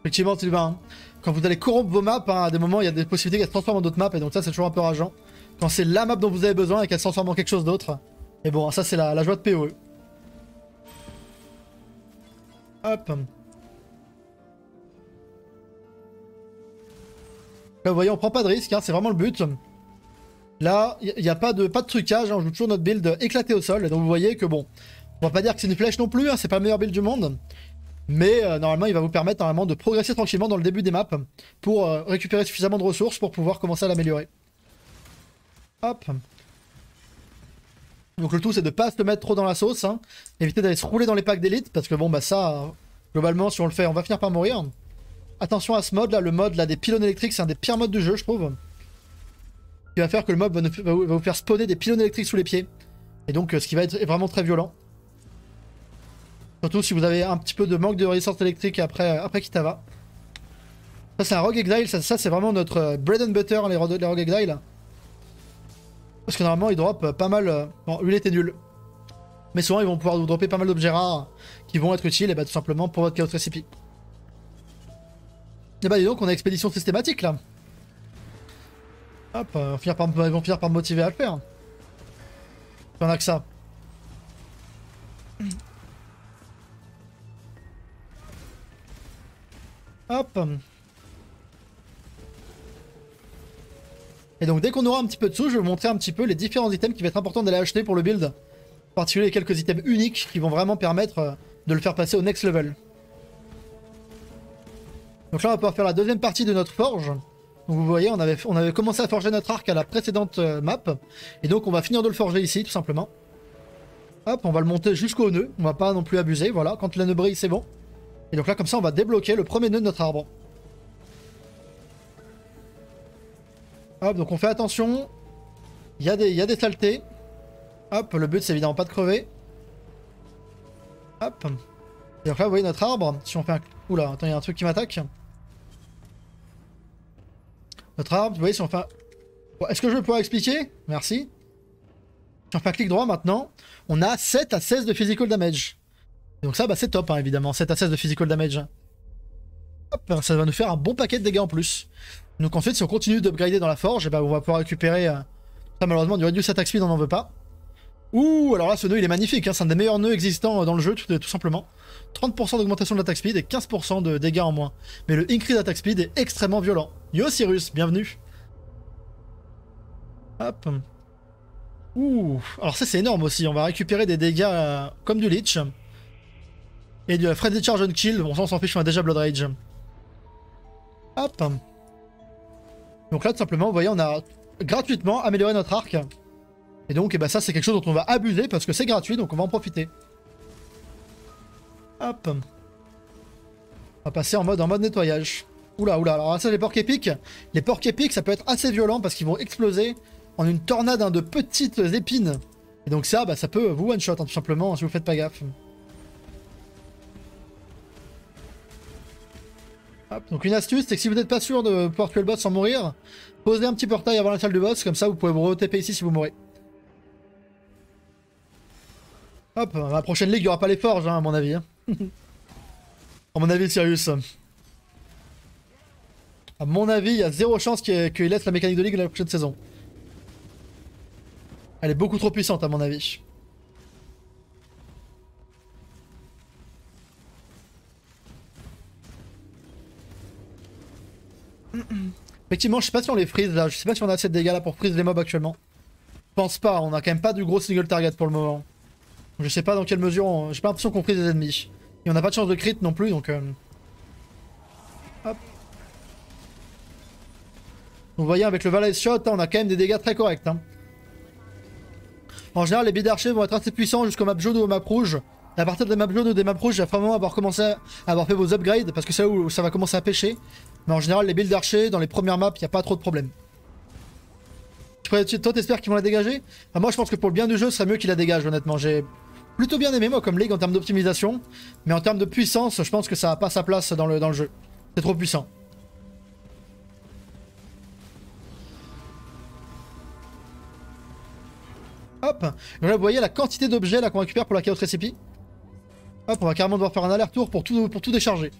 Speaker 1: Effectivement, Sylvain, quand vous allez corrompre vos maps, hein, à des moments, il y a des possibilités qu'elles se transforment en d'autres maps, et donc ça, c'est toujours un peu rageant. Quand c'est la map dont vous avez besoin et qu'elle se transforme en quelque chose d'autre. Et bon, ça c'est la, joie de PoE. Hop. Vous voyez, on prend pas de risque, hein, c'est vraiment le but. Là, il n'y a pas de, pas de trucage, hein, on joue toujours notre build éclaté au sol. Donc vous voyez que bon, on va pas dire que c'est une flèche non plus, hein, c'est pas le meilleur build du monde. Mais euh, normalement, il va vous permettre normalement de progresser tranquillement dans le début des maps pour euh, récupérer suffisamment de ressources pour pouvoir commencer à l'améliorer. Hop. Donc le tout c'est de pas se mettre trop dans la sauce, hein. éviter d'aller se rouler dans les packs d'élite, parce que bon bah ça, Globalement, si on le fait, on va finir par mourir. Attention à ce mode là, le mode là des pylônes électriques, c'est un des pires modes du jeu, je trouve. Qui va faire que le mob va, vous faire spawner des pylônes électriques sous les pieds. Et donc, euh, ce qui va être vraiment très violent. Surtout si vous avez un petit peu de manque de résistance électrique après, après Kitava. Ça, c'est un Rogue Exile. Ça, c'est vraiment notre euh, bread and butter, les, Rogue Exile. Parce que normalement, ils drop euh, pas mal. Bon, lui, il était nul. Mais souvent, ils vont pouvoir vous dropper pas mal d'objets rares qui vont être utiles, et bah, tout simplement pour votre Chaos Recipe. Et bah, dis donc, on a expédition systématique là. Hop, finir par, ils vont finir par me motiver à le faire. Il en a que ça. Hop. Et donc dès qu'on aura un petit peu de sous, je vais vous montrer un petit peu les différents items qui va être important d'aller acheter pour le build. En particulier quelques items uniques qui vont vraiment permettre euh, de le faire passer au next level. Donc là on va pouvoir faire la deuxième partie de notre forge. Donc vous voyez, on avait, on avait commencé à forger notre arc à la précédente euh, map. Et donc on va finir de le forger ici, tout simplement. Hop, on va le monter jusqu'au nœud. On va pas non plus abuser, voilà. Quand le nœud brille, c'est bon. Et donc là, comme ça, on va débloquer le premier nœud de notre arbre. Hop, donc on fait attention. Il y, a des, il y a des saletés. Hop, le but, c'est évidemment pas de crever. Hop. Et donc là, vous voyez notre arbre. Si on fait un... Oula, attends, il y a un truc qui m'attaque. Notre arbre, vous voyez, si on fait Est-ce que je pouvoir expliquer Merci. Si on fait un clic droit maintenant, on a 7 à 16 de physical damage. donc ça, bah, c'est top, hein, évidemment. 7 à 16 de physical damage. Hop, ça va nous faire un bon paquet de dégâts en plus. Donc ensuite, si on continue d'upgrader dans la forge, eh bah, on va pouvoir récupérer... Euh, ça, malheureusement, du reduce attack speed, on n'en veut pas. Ouh, alors là, ce nœud, il est magnifique. Hein, c'est un des meilleurs nœuds existants dans le jeu, tout, tout simplement. 30% d'augmentation de l'attack speed et 15% de dégâts en moins. Mais le increase d'attack speed est extrêmement violent. Yo Cyrus, bienvenue. Hop. Ouh, alors ça c'est énorme aussi. On va récupérer des dégâts euh, comme du Leech. Et du Frenzy Charge on Kill. Bon, ça on s'en fiche, on a déjà Blood Rage. Hop. Donc là, tout simplement, vous voyez, on a gratuitement amélioré notre arc. Et donc, eh ben, ça c'est quelque chose dont on va abuser parce que c'est gratuit, donc on va en profiter. Hop. On va passer en mode, en mode nettoyage. Oula, oula, alors ça les porcs épiques. Les porcs épiques, ça peut être assez violent parce qu'ils vont exploser en une tornade hein, de petites épines. Et donc ça, bah, ça peut vous one-shot, hein, tout simplement, si vous faites pas gaffe. Donc une astuce, c'est que si vous n'êtes pas sûr de pouvoir le boss sans mourir, posez un petit portail avant la salle du boss, comme ça vous pouvez vous re ici si vous mourrez. Hop, la prochaine ligue, il n'y aura pas les forges, hein, à mon avis. À mon avis, Sirius. À mon avis, il y a zéro chance qu'il laisse la mécanique de ligue la prochaine saison. Elle est beaucoup trop puissante, à mon avis. Effectivement, je sais pas si on les freeze là. Je sais pas si on a assez de dégâts là pour freeze les mobs actuellement. Je pense pas, on a quand même pas du gros single target pour le moment. Je sais pas dans quelle mesure, j'ai pas l'impression qu'on prise des ennemis. Et on n'a pas de chance de crit non plus, donc... Euh... Hop. Vous voyez, avec le Valet Shot, on a quand même des dégâts très corrects. Hein. En général, les billes d'archer vont être assez puissants jusqu'au map jaune ou au map rouge. À partir des maps jaunes ou des maps rouges, il va vraiment avoir commencé à avoir fait vos upgrades, parce que c'est là où ça va commencer à pêcher. Mais en général, les billes d'archer, dans les premières maps, il n'y a pas trop de problèmes. Toi, t'espères qu'ils vont la dégager? Moi, je pense que pour le bien du jeu, ce serait mieux qu'ils la dégagent, honnêtement. J'ai plutôt bien aimé moi comme ligue en termes d'optimisation. Mais en termes de puissance, je pense que ça n'a pas sa place dans le, dans le jeu. C'est trop puissant. Hop vous voyez la quantité d'objets qu'on récupère pour la Chaos Recipe. Hop, on va carrément devoir faire un aller-retour pour tout, pour tout décharger.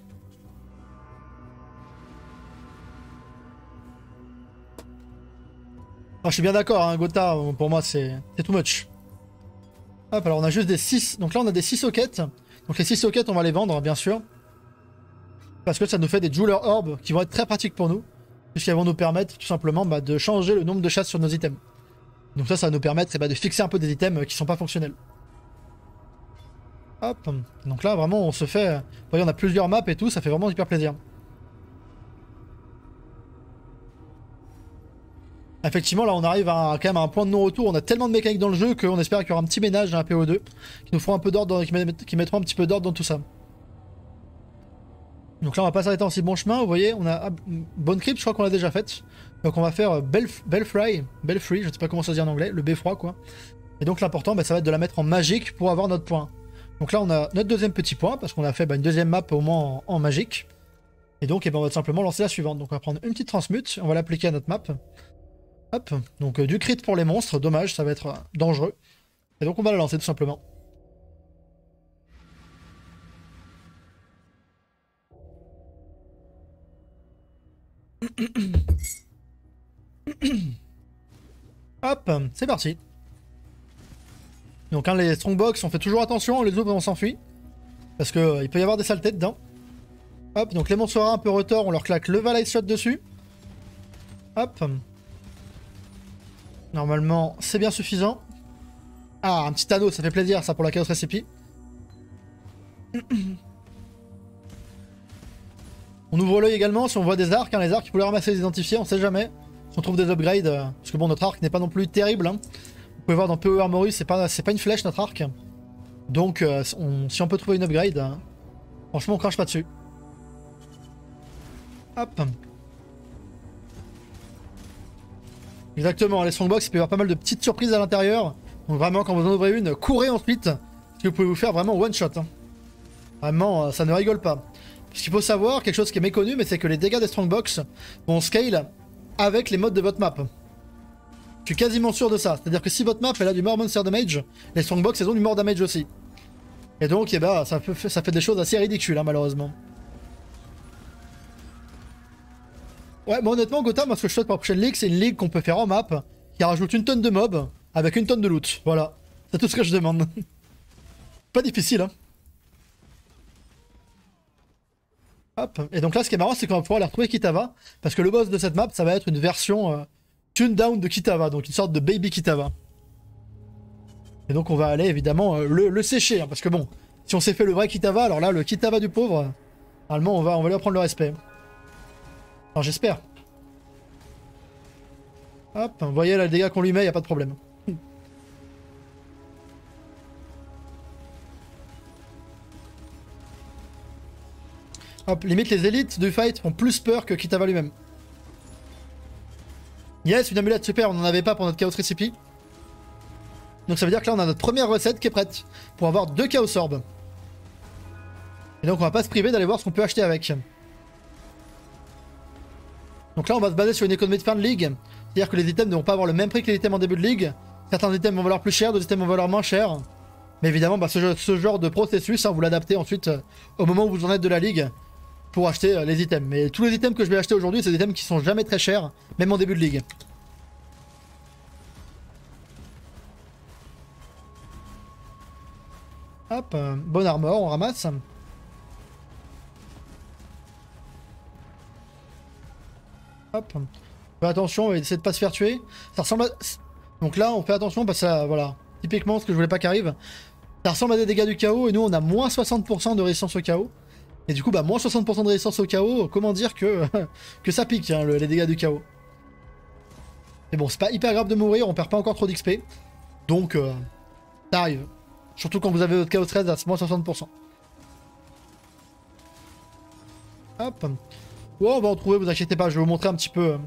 Speaker 1: Ah, je suis bien d'accord, hein, Gotha, pour moi c'est too much. Hop, alors on a juste des 6. Donc là, on a des 6 sockets. Donc les 6 sockets, on va les vendre, bien sûr. Parce que ça nous fait des Jeweler Orbs qui vont être très pratiques pour nous. Puisqu'elles vont nous permettre tout simplement bah, de changer le nombre de chasses sur nos items. Donc ça, ça va nous permettre bah, de fixer un peu des items qui sont pas fonctionnels. Hop. Donc là, vraiment, on se fait... Vous voyez, on a plusieurs maps et tout, ça fait vraiment hyper plaisir. Effectivement, là, on arrive à, quand même à un point de non-retour. On a tellement de mécaniques dans le jeu qu'on espère qu'il y aura un petit ménage dans la PO2 qui nous feront un peu d'ordre, qui, mettront un petit peu d'ordre dans tout ça. Donc là, on va pas s'arrêter en si bon chemin. Vous voyez, on a bonne crypte, je crois qu'on l'a déjà faite. Donc on va faire euh, Belfry, Belfry, je sais pas comment ça se dit en anglais, le beffroi quoi. Et donc l'important, bah, ça va être de la mettre en magique pour avoir notre point. Donc là, on a notre deuxième petit point, parce qu'on a fait bah, une deuxième map au moins en, magique. Et donc, eh ben, on va simplement lancer la suivante. Donc on va prendre une petite transmute, on va l'appliquer à notre map. Hop, donc euh, du crit pour les monstres, dommage, ça va être euh, dangereux. Et donc on va la lancer tout simplement. Hop, c'est parti. Donc hein, les strongbox, on fait toujours attention, on les et on s'enfuit. Parce qu'il euh, peut y avoir des saletés dedans. Hop, donc les monstres un peu retors, on leur claque le Valai Shot dessus. Hop. Normalement, c'est bien suffisant. Ah, un petit anneau, ça fait plaisir ça pour la Chaos Recipe. On ouvre l'œil également si on voit des arcs, hein, les arcs, il faut les ramasser les identifier, on sait jamais. Si on trouve des upgrades, euh, parce que bon, notre arc n'est pas non plus terrible. Hein. Vous pouvez voir dans PO Armory, c'est pas, pas une flèche notre arc. Donc, euh, si on peut trouver une upgrade, hein, franchement, on crache pas dessus. Hop. Exactement, les strongbox, il peut y avoir pas mal de petites surprises à l'intérieur. Donc vraiment, quand vous en ouvrez une, courez ensuite, parce que vous pouvez vous faire vraiment one shot. Vraiment, euh, ça ne rigole pas. Ce qu'il faut savoir, quelque chose qui est méconnu, mais c'est que les dégâts des Strongbox vont scale avec les modes de votre map. Je suis quasiment sûr de ça. C'est-à-dire que si votre map elle a du more monster damage, les Strongbox elles ont du more damage aussi. Et donc, eh ben, ça, fait, ça fait des choses assez ridicules, hein, malheureusement. Ouais, mais honnêtement, Gotham, ce que je souhaite pour la prochaine ligue, c'est une ligue qu'on peut faire en map, qui rajoute une tonne de mobs, avec une tonne de loot. Voilà. C'est tout ce que je demande. Pas difficile, hein. Et donc là, ce qui est marrant, c'est qu'on va pouvoir aller retrouver Kitava. Parce que le boss de cette map, ça va être une version euh, tune down de Kitava. Donc une sorte de baby Kitava. Et donc on va aller évidemment euh, le, sécher. Hein, parce que bon, si on s'est fait le vrai Kitava, alors là, le Kitava du pauvre, normalement, on va, on va lui apprendre le respect. J'espère. Hop, vous voyez là, le dégât qu'on lui met, y a pas de problème. Hop, limite les élites du fight font plus peur que Kitava lui-même. Yes, une amulette, super, on n'en avait pas pour notre Chaos Recipe. Donc ça veut dire que là on a notre première recette qui est prête pour avoir deux Chaos Orbs. Et donc on va pas se priver d'aller voir ce qu'on peut acheter avec. Donc là on va se baser sur une économie de fin de ligue. C'est-à-dire que les items ne vont pas avoir le même prix que les items en début de ligue. Certains items vont valoir plus cher, d'autres items vont valoir moins cher. Mais évidemment, bah, ce, genre de processus, hein, vous l'adaptez ensuite euh, au moment où vous en êtes de la ligue pour acheter euh, les items. Mais tous les items que je vais acheter aujourd'hui, c'est des items qui sont jamais très chers, même en début de ligue. Hop, euh, bonne armor, on ramasse. Fais attention, on va essayer de pas se faire tuer. Ça ressemble à... Donc là, on fait attention parce que ça, voilà. Typiquement, ce que je voulais pas qu'arrive. Ça ressemble à des dégâts du chaos et nous, on a moins 60% de résistance au chaos. Et du coup, bah, moins 60% de résistance au chaos, comment dire que, que ça pique, hein, les dégâts du chaos. Mais bon, c'est pas hyper grave de mourir, on perd pas encore trop d'XP. Donc, euh, ça arrive. Surtout quand vous avez votre chaos 13 à moins 60%. Hop. Ouais, on va en trouver, vous inquiétez pas, je vais vous montrer un petit peu euh,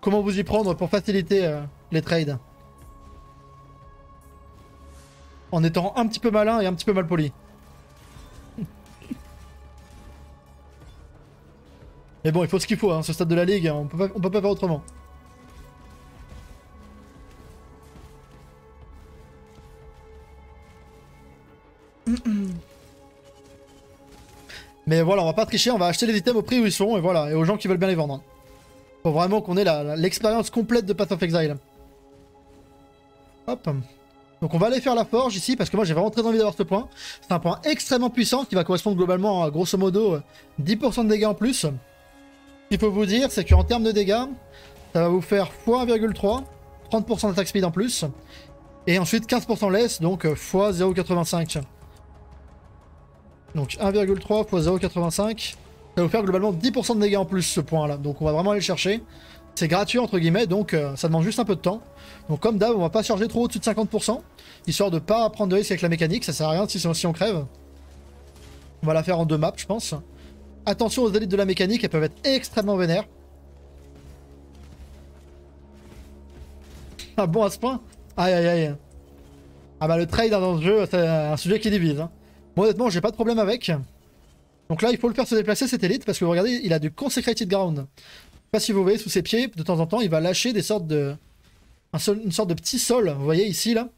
Speaker 1: comment vous y prendre pour faciliter euh, les trades. En étant un petit peu malin et un petit peu mal poli. Mais bon, il faut ce qu'il faut, hein, ce stade de la ligue, on peut pas, on peut pas faire autrement. Mais voilà, on va pas tricher, on va acheter les items au prix où ils sont, et voilà, et aux gens qui veulent bien les vendre. Faut vraiment qu'on ait l'expérience complète de Path of Exile. Hop. Donc on va aller faire la forge ici, parce que moi j'ai vraiment très envie d'avoir ce point. C'est un point extrêmement puissant, qui va correspondre globalement à grosso modo 10% de dégâts en plus qu'il faut vous dire, c'est qu'en termes de dégâts, ça va vous faire x1,3, 30% d'attaque speed en plus, et ensuite 15% less, donc x 0,85. Donc 1,3 x 0,85, ça va vous faire globalement 10% de dégâts en plus ce point là, donc on va vraiment aller le chercher. C'est gratuit entre guillemets, donc euh, ça demande juste un peu de temps. Donc comme d'hab, on va pas charger trop au-dessus de 50%, histoire de pas prendre de risque avec la mécanique, ça sert à rien si, si on crève. On va la faire en deux maps je pense. attention aux élites de la mécanique, elles peuvent être extrêmement vénères. Ah bon à ce point? Aïe aïe aïe. Ah bah le trade dans ce jeu, c'est un sujet qui divise. Hein. Honnêtement, j'ai pas de problème avec. Donc là, il faut le faire se déplacer cette élite parce que vous regardez, il a du Consecrated Ground. Je sais pas si vous voyez sous ses pieds, de temps en temps, il va lâcher des sortes de... une sorte de petit sol, vous voyez ici là,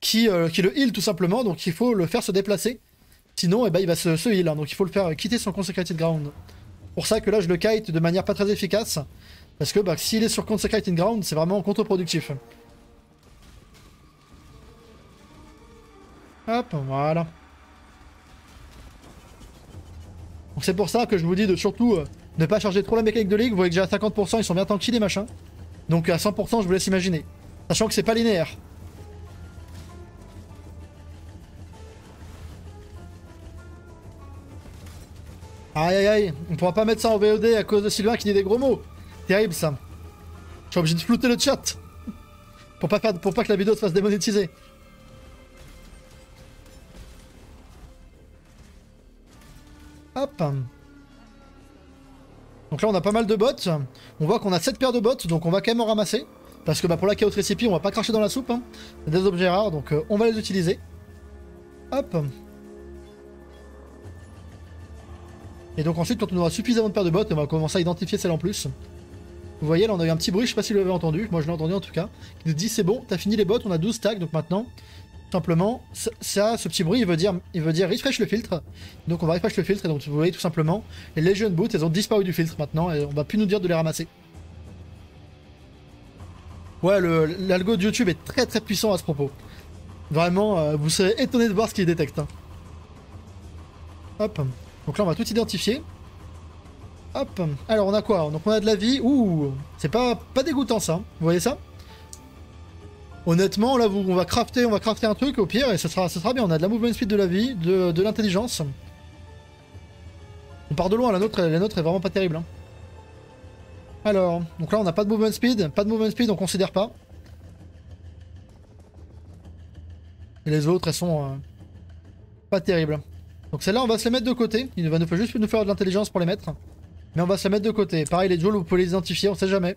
Speaker 1: qui, euh, qui le heal tout simplement, donc il faut le faire se déplacer. Sinon, eh ben, il va se, heal, hein. donc il faut le faire quitter son Consecrated Ground. Pour ça que là, je le kite de manière pas très efficace, parce que bah, s'il est sur Consecrated Ground, c'est vraiment contre-productif. Hop, voilà. Donc c'est pour ça que je vous dis de surtout euh, ne pas charger trop la mécanique de ligue. Vous voyez que j'ai à 50%, ils sont bien tranquilles les machins. Donc à 100%, je vous laisse imaginer. Sachant que c'est pas linéaire. Aïe aïe aïe, on pourra pas mettre ça en VOD à cause de Sylvain qui dit des gros mots. Terrible ça. Je suis obligé de flouter le chat. Pour pas, pour pas que la vidéo se fasse démonétiser. Hop. Donc là, on a pas mal de bots. On voit qu'on a 7 paires de bots, donc on va quand même en ramasser. Parce que bah, pour la chaos recipe, on va pas cracher dans la soupe. Hein. Des objets rares, donc euh, on va les utiliser. Hop. Et donc ensuite, quand on aura suffisamment de paires de bots, on va commencer à identifier celles en plus. Vous voyez, là, on a eu un petit bruit, je sais pas si vous l'avez entendu. Moi, je l'ai entendu en tout cas. Qui nous dit, c'est bon, t'as fini les bots, on a 12 stacks, donc maintenant, simplement, ça, ce petit bruit, il veut dire, il veut dire refresh le filtre. Donc on va refresh le filtre et donc vous voyez tout simplement, les Legion Boots, elles ont disparu du filtre maintenant et on va plus nous dire de les ramasser. Ouais, l'algo de YouTube est très très puissant à ce propos. Vraiment, euh, vous serez étonné de voir ce qu'il détecte. Hein. Hop. Donc là, on va tout identifier. Hop. Alors, on a quoi? Donc on a de la vie. Ouh, c'est pas, pas dégoûtant ça. Vous voyez ça? Honnêtement, là, on va crafter, on va un truc au pire et ce sera, ce sera bien. On a de la movement speed de la vie, de, l'intelligence. On part de loin, la nôtre, la nôtre est vraiment pas terrible. Hein. Alors, donc là, on n'a pas de movement speed. Pas de movement speed, on considère pas. Et les autres, elles sont euh, pas terribles. Donc celle-là, on va se les mettre de côté. Il va nous faire juste nous faire de l'intelligence pour les mettre. Mais on va se les mettre de côté. Pareil, les joules, vous pouvez les identifier, on sait jamais.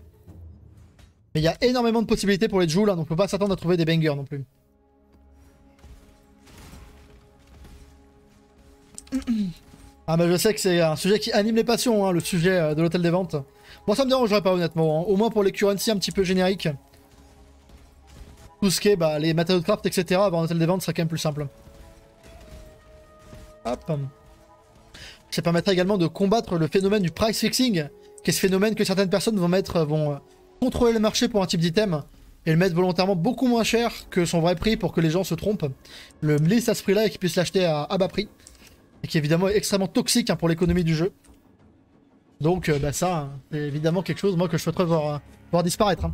Speaker 1: Mais il y a énormément de possibilités pour les joules, là, donc on peut pas s'attendre à trouver des bangers non plus. Ah bah je sais que c'est un sujet qui anime les passions, hein, le sujet euh, de l'hôtel des ventes. Moi ça me dérangerait pas honnêtement, hein. au moins pour les currency un petit peu génériques. Tout ce qui est bah, les matériaux de craft, etc. avoir un hôtel des ventes serait quand même plus simple. Hop. Ça permettrait également de combattre le phénomène du price fixing, qui est ce phénomène que certaines personnes vont mettre, vont euh, contrôler le marché pour un type d'item et le mettre volontairement beaucoup moins cher que son vrai prix pour que les gens se trompent. Le liste à ce prix-là et qu'ils puissent l'acheter à, bas prix. Et qui est évidemment extrêmement toxique hein, pour l'économie du jeu. Donc euh, bah, ça, hein, c'est évidemment quelque chose moi que je souhaiterais voir, euh, voir disparaître. Hein.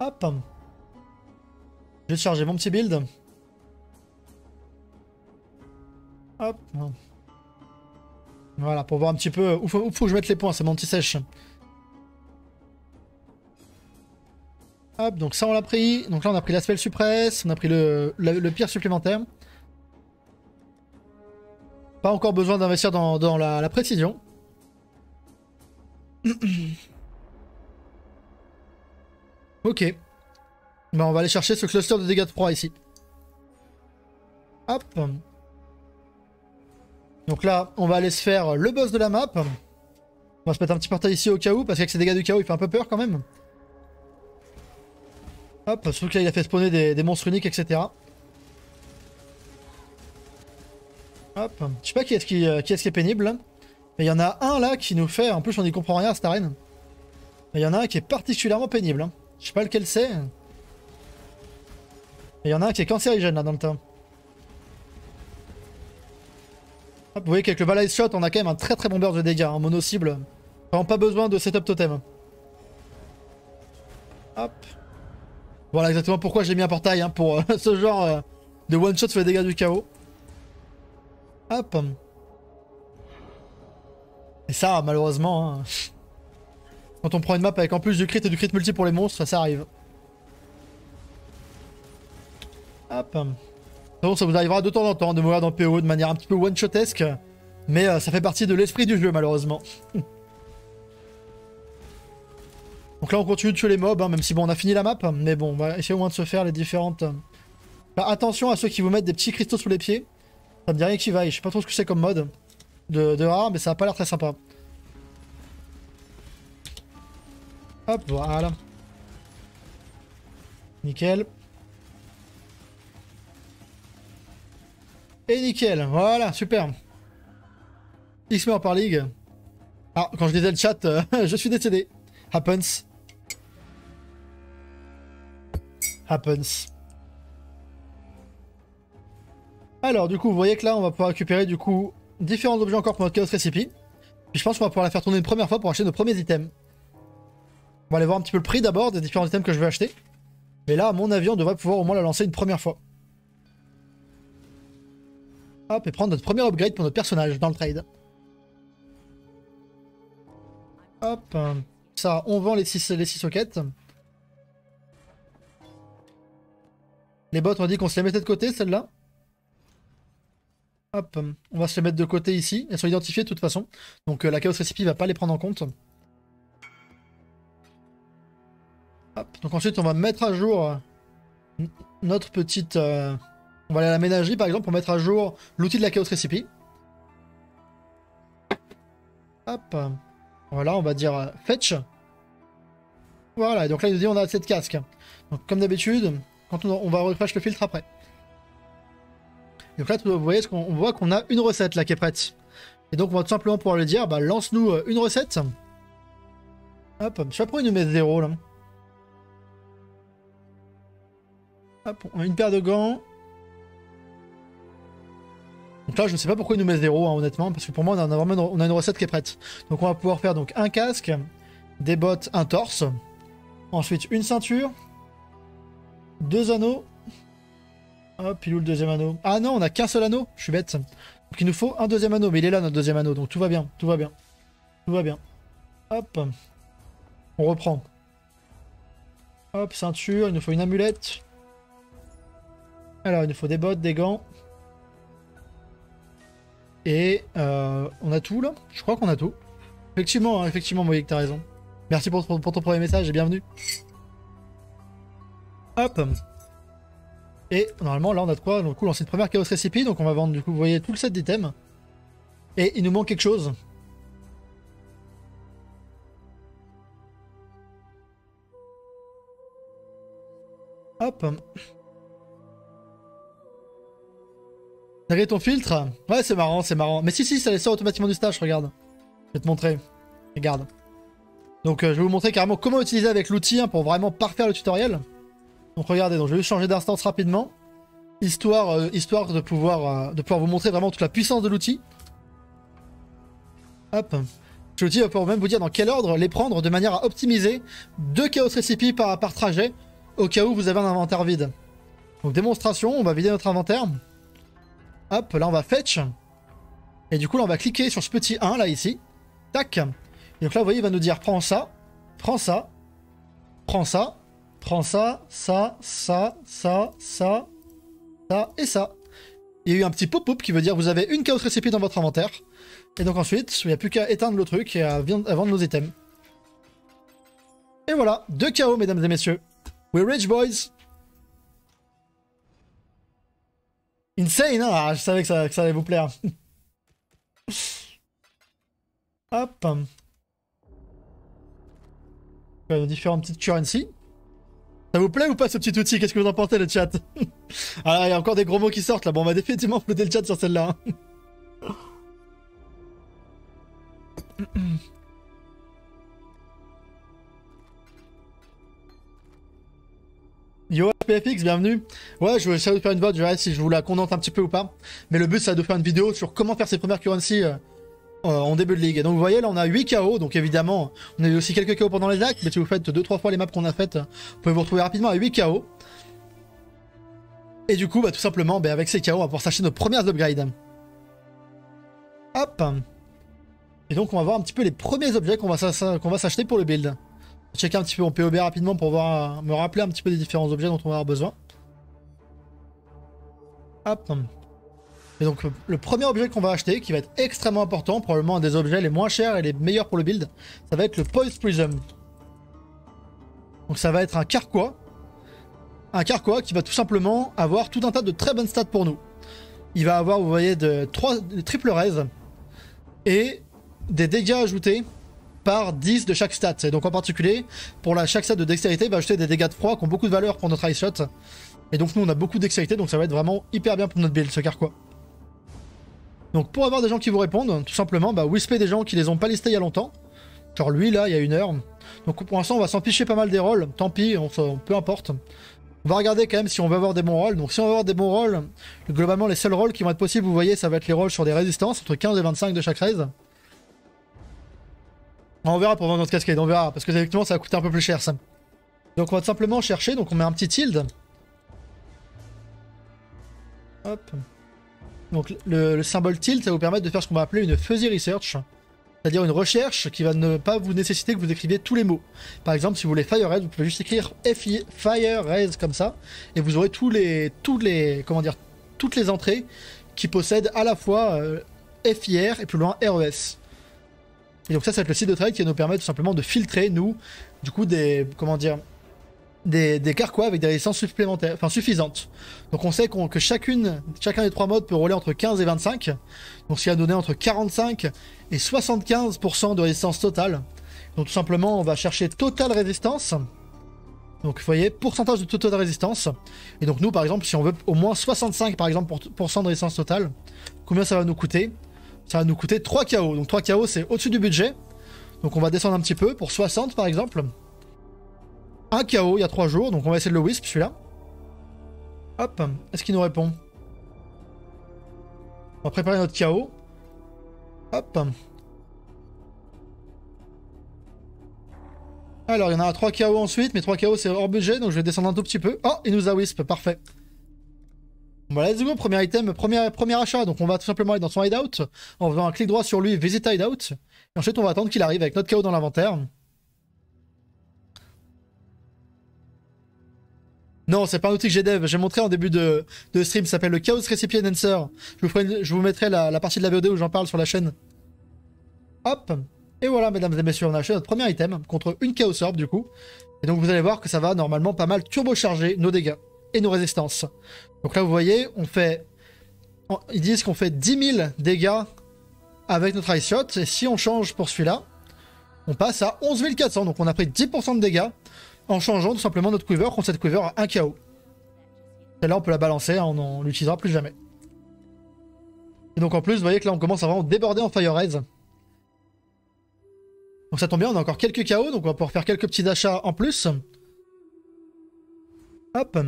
Speaker 1: Hop. Je vais charger mon petit build. Hop. Voilà, pour voir un petit peu où faut, faut que je mette les points, c'est mon petit sèche. Hop, donc ça on l'a pris. Donc là on a pris la spell suppress, on a pris le, le, pire supplémentaire. Pas encore besoin d'investir dans, la, précision. ok. Ben, on va aller chercher ce cluster de dégâts de froid ici. Hop. Donc là, on va aller se faire le boss de la map. On va se mettre un petit portail ici au cas où, parce qu'avec ces dégâts du chaos, il fait un peu peur quand même. Hop, surtout que là, il a fait spawner des, monstres uniques, etc. Hop, je sais pas qui est-ce qui, euh, est, pénible, mais il y en a un là qui nous fait, en plus on n'y comprend rien à arène. Mais il y en a un qui est particulièrement pénible. Hein. Je sais pas lequel c'est. Il y en a un qui est cancérigène là dans le Vous voyez qu'avec le Balai Shot, on a quand même un très très bon burst de dégâts en hein, mono cible. Vraiment pas besoin de setup totem. Hop. Voilà exactement pourquoi j'ai mis un portail hein, pour euh, ce genre euh, de one shot sur les dégâts du chaos. Hop. Et ça, malheureusement, hein, quand on prend une map avec en plus du crit et du crit multi pour les monstres, ça, ça arrive. Hop. Ça vous arrivera de temps en temps de mourir dans PO de manière un petit peu one-shotesque. Mais euh, ça fait partie de l'esprit du jeu malheureusement. Donc là on continue de tuer les mobs, hein, même si bon on a fini la map. Mais bon, on va essayer au moins de se faire les différentes... euh, Bah, attention à ceux qui vous mettent des petits cristaux sous les pieds. Ça me dit rien qui vaille. Je sais pas trop ce que c'est comme mode de, de rare, mais ça a pas l'air très sympa. Hop, voilà. Nickel. Et nickel, voilà, super. X par ligue. Ah, quand je disais le chat, euh, je suis décédé. Happens. Happens. Alors, du coup, vous voyez que là, on va pouvoir récupérer, du coup, différents objets encore pour notre Chaos Recipe. Puis je pense qu'on va pouvoir la faire tourner une première fois pour acheter nos premiers items. On va aller voir un petit peu le prix d'abord des différents items que je vais acheter. Mais là, à mon avis, on devrait pouvoir au moins la lancer une première fois. Hop, et prendre notre premier upgrade pour notre personnage dans le trade. Hop, ça, on vend les 6 les six sockets. Les bots, on dit qu'on se les mettait de côté, celles-là. Hop, on va se les mettre de côté ici. Elles sont identifiées de toute façon. Donc euh, la Chaos Recipe va pas les prendre en compte. Hop, donc ensuite on va mettre à jour notre petite... euh, On va aller à la ménagerie par exemple pour mettre à jour l'outil de la Chaos Recipe. Hop. Voilà, on va dire euh, fetch. Voilà, et donc là il nous dit on a 7 casques. Donc comme d'habitude, quand on, va refresh le filtre après. Donc là, vous voyez, on voit qu'on a une recette là qui est prête. Et donc on va tout simplement pouvoir lui dire, bah lance-nous euh, une recette. Hop, je sais pas pourquoi il nous met 0 là. Hop, on a une paire de gants. Donc là, je ne sais pas pourquoi il nous met 0, honnêtement, parce que pour moi, on a vraiment une, on a une recette qui est prête. Donc on va pouvoir faire donc un casque, des bottes, un torse. Ensuite, une ceinture. Deux anneaux. Hop, il est le deuxième anneau? Ah non, on a qu'un seul anneau, je suis bête. Donc il nous faut un deuxième anneau, mais il est là notre deuxième anneau, donc tout va bien, tout va bien. Tout va bien. Hop. On reprend. Hop, ceinture, il nous faut une amulette. Alors, il nous faut des bottes, des gants. Et euh, on a tout là? Je crois qu'on a tout. Effectivement, hein, effectivement, Moïse, t'as raison. Merci pour, ton premier message et bienvenue. Hop. Et normalement, là, on a de quoi donc, coup, lancer une première Chaos Recipe. Donc, on va vendre, du coup, vous voyez, tout le set d'items. Et il nous manque quelque chose. Hop. T'as ton filtre Ouais, c'est marrant, c'est marrant. Mais si, si, ça les sort automatiquement du stage, regarde. Je vais te montrer. Regarde. Donc, euh, je vais vous montrer carrément comment utiliser avec l'outil hein, pour vraiment parfaire le tutoriel. Donc, regardez, donc, je vais juste changer d'instance rapidement. Histoire, euh, histoire de, pouvoir, euh, de pouvoir vous montrer vraiment toute la puissance de l'outil. Hop. L'outil va pouvoir même vous dire dans quel ordre les prendre de manière à optimiser deux Chaos Recipe par, par trajet au cas où vous avez un inventaire vide. Donc, démonstration, on va vider notre inventaire. Hop, là on va fetch. Et du coup là on va cliquer sur ce petit 1 là ici. Tac. Donc là vous voyez il va nous dire prends ça, prends ça, prends ça, prends ça, ça, ça, ça, ça, ça et ça. Il y a eu un petit pop-up qui veut dire vous avez une chaos recipe dans votre inventaire. Et donc ensuite il n'y a plus qu'à éteindre le truc et à, vendre nos items. Et voilà, deux chaos mesdames et messieurs. We're rich boys. Insane, hein ah, Je savais que ça, allait vous plaire. Hop. Euh, nos différentes petites currency. Ça vous plaît ou pas ce petit outil? Qu'est-ce que vous en pensez le chat? Ah, il y a encore des gros mots qui sortent là. Bon, on va définitivement flotter le chat sur celle-là. hein. PFX, bienvenue. Ouais, je vais essayer de faire une vote, je verrai si je vous la condense un petit peu ou pas. Mais le but, c'est de faire une vidéo sur comment faire ses premières currency euh, euh, en début de ligue. Donc, vous voyez, là, on a 8 KO. Donc, évidemment, on a eu aussi quelques KO pendant les actes. Mais si vous faites 2-3 fois les maps qu'on a faites, vous pouvez vous retrouver rapidement à 8 KO. Et du coup, bah, tout simplement, bah, avec ces KO, on va pouvoir s'acheter nos premières upgrades. Hop. Et donc, on va voir un petit peu les premiers objets qu'on va s'acheter pour le build. Checker un petit peu mon POB rapidement pour voir, me rappeler un petit peu des différents objets dont on va avoir besoin. Hop. Et donc le premier objet qu'on va acheter, qui va être extrêmement important, probablement un des objets les moins chers et les meilleurs pour le build, ça va être le Poise Prism. Donc ça va être un carquois. Un carquois qui va tout simplement avoir tout un tas de très bonnes stats pour nous. Il va avoir, vous voyez, de, 3, triple raise et des dégâts ajoutés par 10 de chaque stat. Et donc en particulier, pour la, chaque stat de dextérité, il va ajouter des dégâts de froid qui ont beaucoup de valeur pour notre ice shot. Et donc nous on a beaucoup de dextérité, donc ça va être vraiment hyper bien pour notre build ce carquois. Donc pour avoir des gens qui vous répondent, tout simplement, bah whisper des gens qui les ont pas listés il y a longtemps. Genre lui là, il y a une heure. Donc pour l'instant on va s'en picher pas mal des rôles, tant pis, on, peu importe. On va regarder quand même si on veut avoir des bons rôles. Donc si on veut avoir des bons rôles, globalement les seuls rôles qui vont être possibles, vous voyez, ça va être les rôles sur des résistances, entre 15 et 25 de chaque raise. On verra pour vendre notre cascade, on verra, parce que effectivement ça va coûter un peu plus cher ça. Donc on va simplement chercher, donc on met un petit tilde. Hop. Donc le, symbole tilt, ça va vous permettre de faire ce qu'on va appeler une fuzzy research. C'est-à-dire une recherche qui va ne pas vous nécessiter que vous écriviez tous les mots. Par exemple, si vous voulez Fire Raise, vous pouvez juste écrire FI, Fire Raise comme ça, et vous aurez tous les, les, comment dire, toutes les entrées qui possèdent à la fois euh, FIR et plus loin RES. Et donc ça, c'est le site de trade qui va nous permettre tout simplement de filtrer, nous, du coup, des, comment dire, des, des carquois avec des résistances supplémentaires, enfin suffisantes. Donc on sait que chacune, chacun des trois modes peut rouler entre 15 et 25. Donc ce qui a donné entre 45 et 75% de résistance totale. Donc tout simplement on va chercher total résistance. Donc vous voyez, pourcentage de total résistance. Et donc nous par exemple, si on veut au moins 65 par exemple pour, de résistance totale, combien ça va nous coûter? Ça va nous coûter 3 KO. Donc 3 KO c'est au-dessus du budget. Donc on va descendre un petit peu pour 60 par exemple un KO il y a 3 jours, donc on va essayer de le wisp celui-là. Hop, est-ce qu'il nous répond? On va préparer notre KO. Hop. Alors, il y en a 3 KO ensuite, mais 3 KO c'est hors budget, donc je vais descendre un tout petit peu. Oh, il nous a wisp, parfait. Bon, bah, let's go, premier item, premier, achat. Donc, on va tout simplement aller dans son hideout en faisant un clic droit sur lui, visite hideout. Et ensuite, on va attendre qu'il arrive avec notre KO dans l'inventaire. Non, c'est pas un outil que j'ai dev. J'ai montré en début de, stream. Ça s'appelle le Chaos Recipient Answer. Je vous, je vous mettrai la, partie de la VOD où j'en parle sur la chaîne. Hop. Et voilà, mesdames et messieurs, on a acheté notre premier item contre une Chaos Orb du coup. Et donc vous allez voir que ça va normalement pas mal turbocharger nos dégâts et nos résistances. Donc là, vous voyez, on fait. Ils disent qu'on fait 10 000 dégâts avec notre Ice Shot. Et si on change pour celui-là, on passe à 11 400. Donc on a pris 10% de dégâts en changeant tout simplement notre quiver contre cette quiver à 1 KO. Et là on peut la balancer, hein, on ne l'utilisera plus jamais. Et donc en plus, vous voyez que là on commence à vraiment déborder en Fire Raise. Donc ça tombe bien, on a encore quelques KO, donc on va pouvoir faire quelques petits achats en plus. Hop.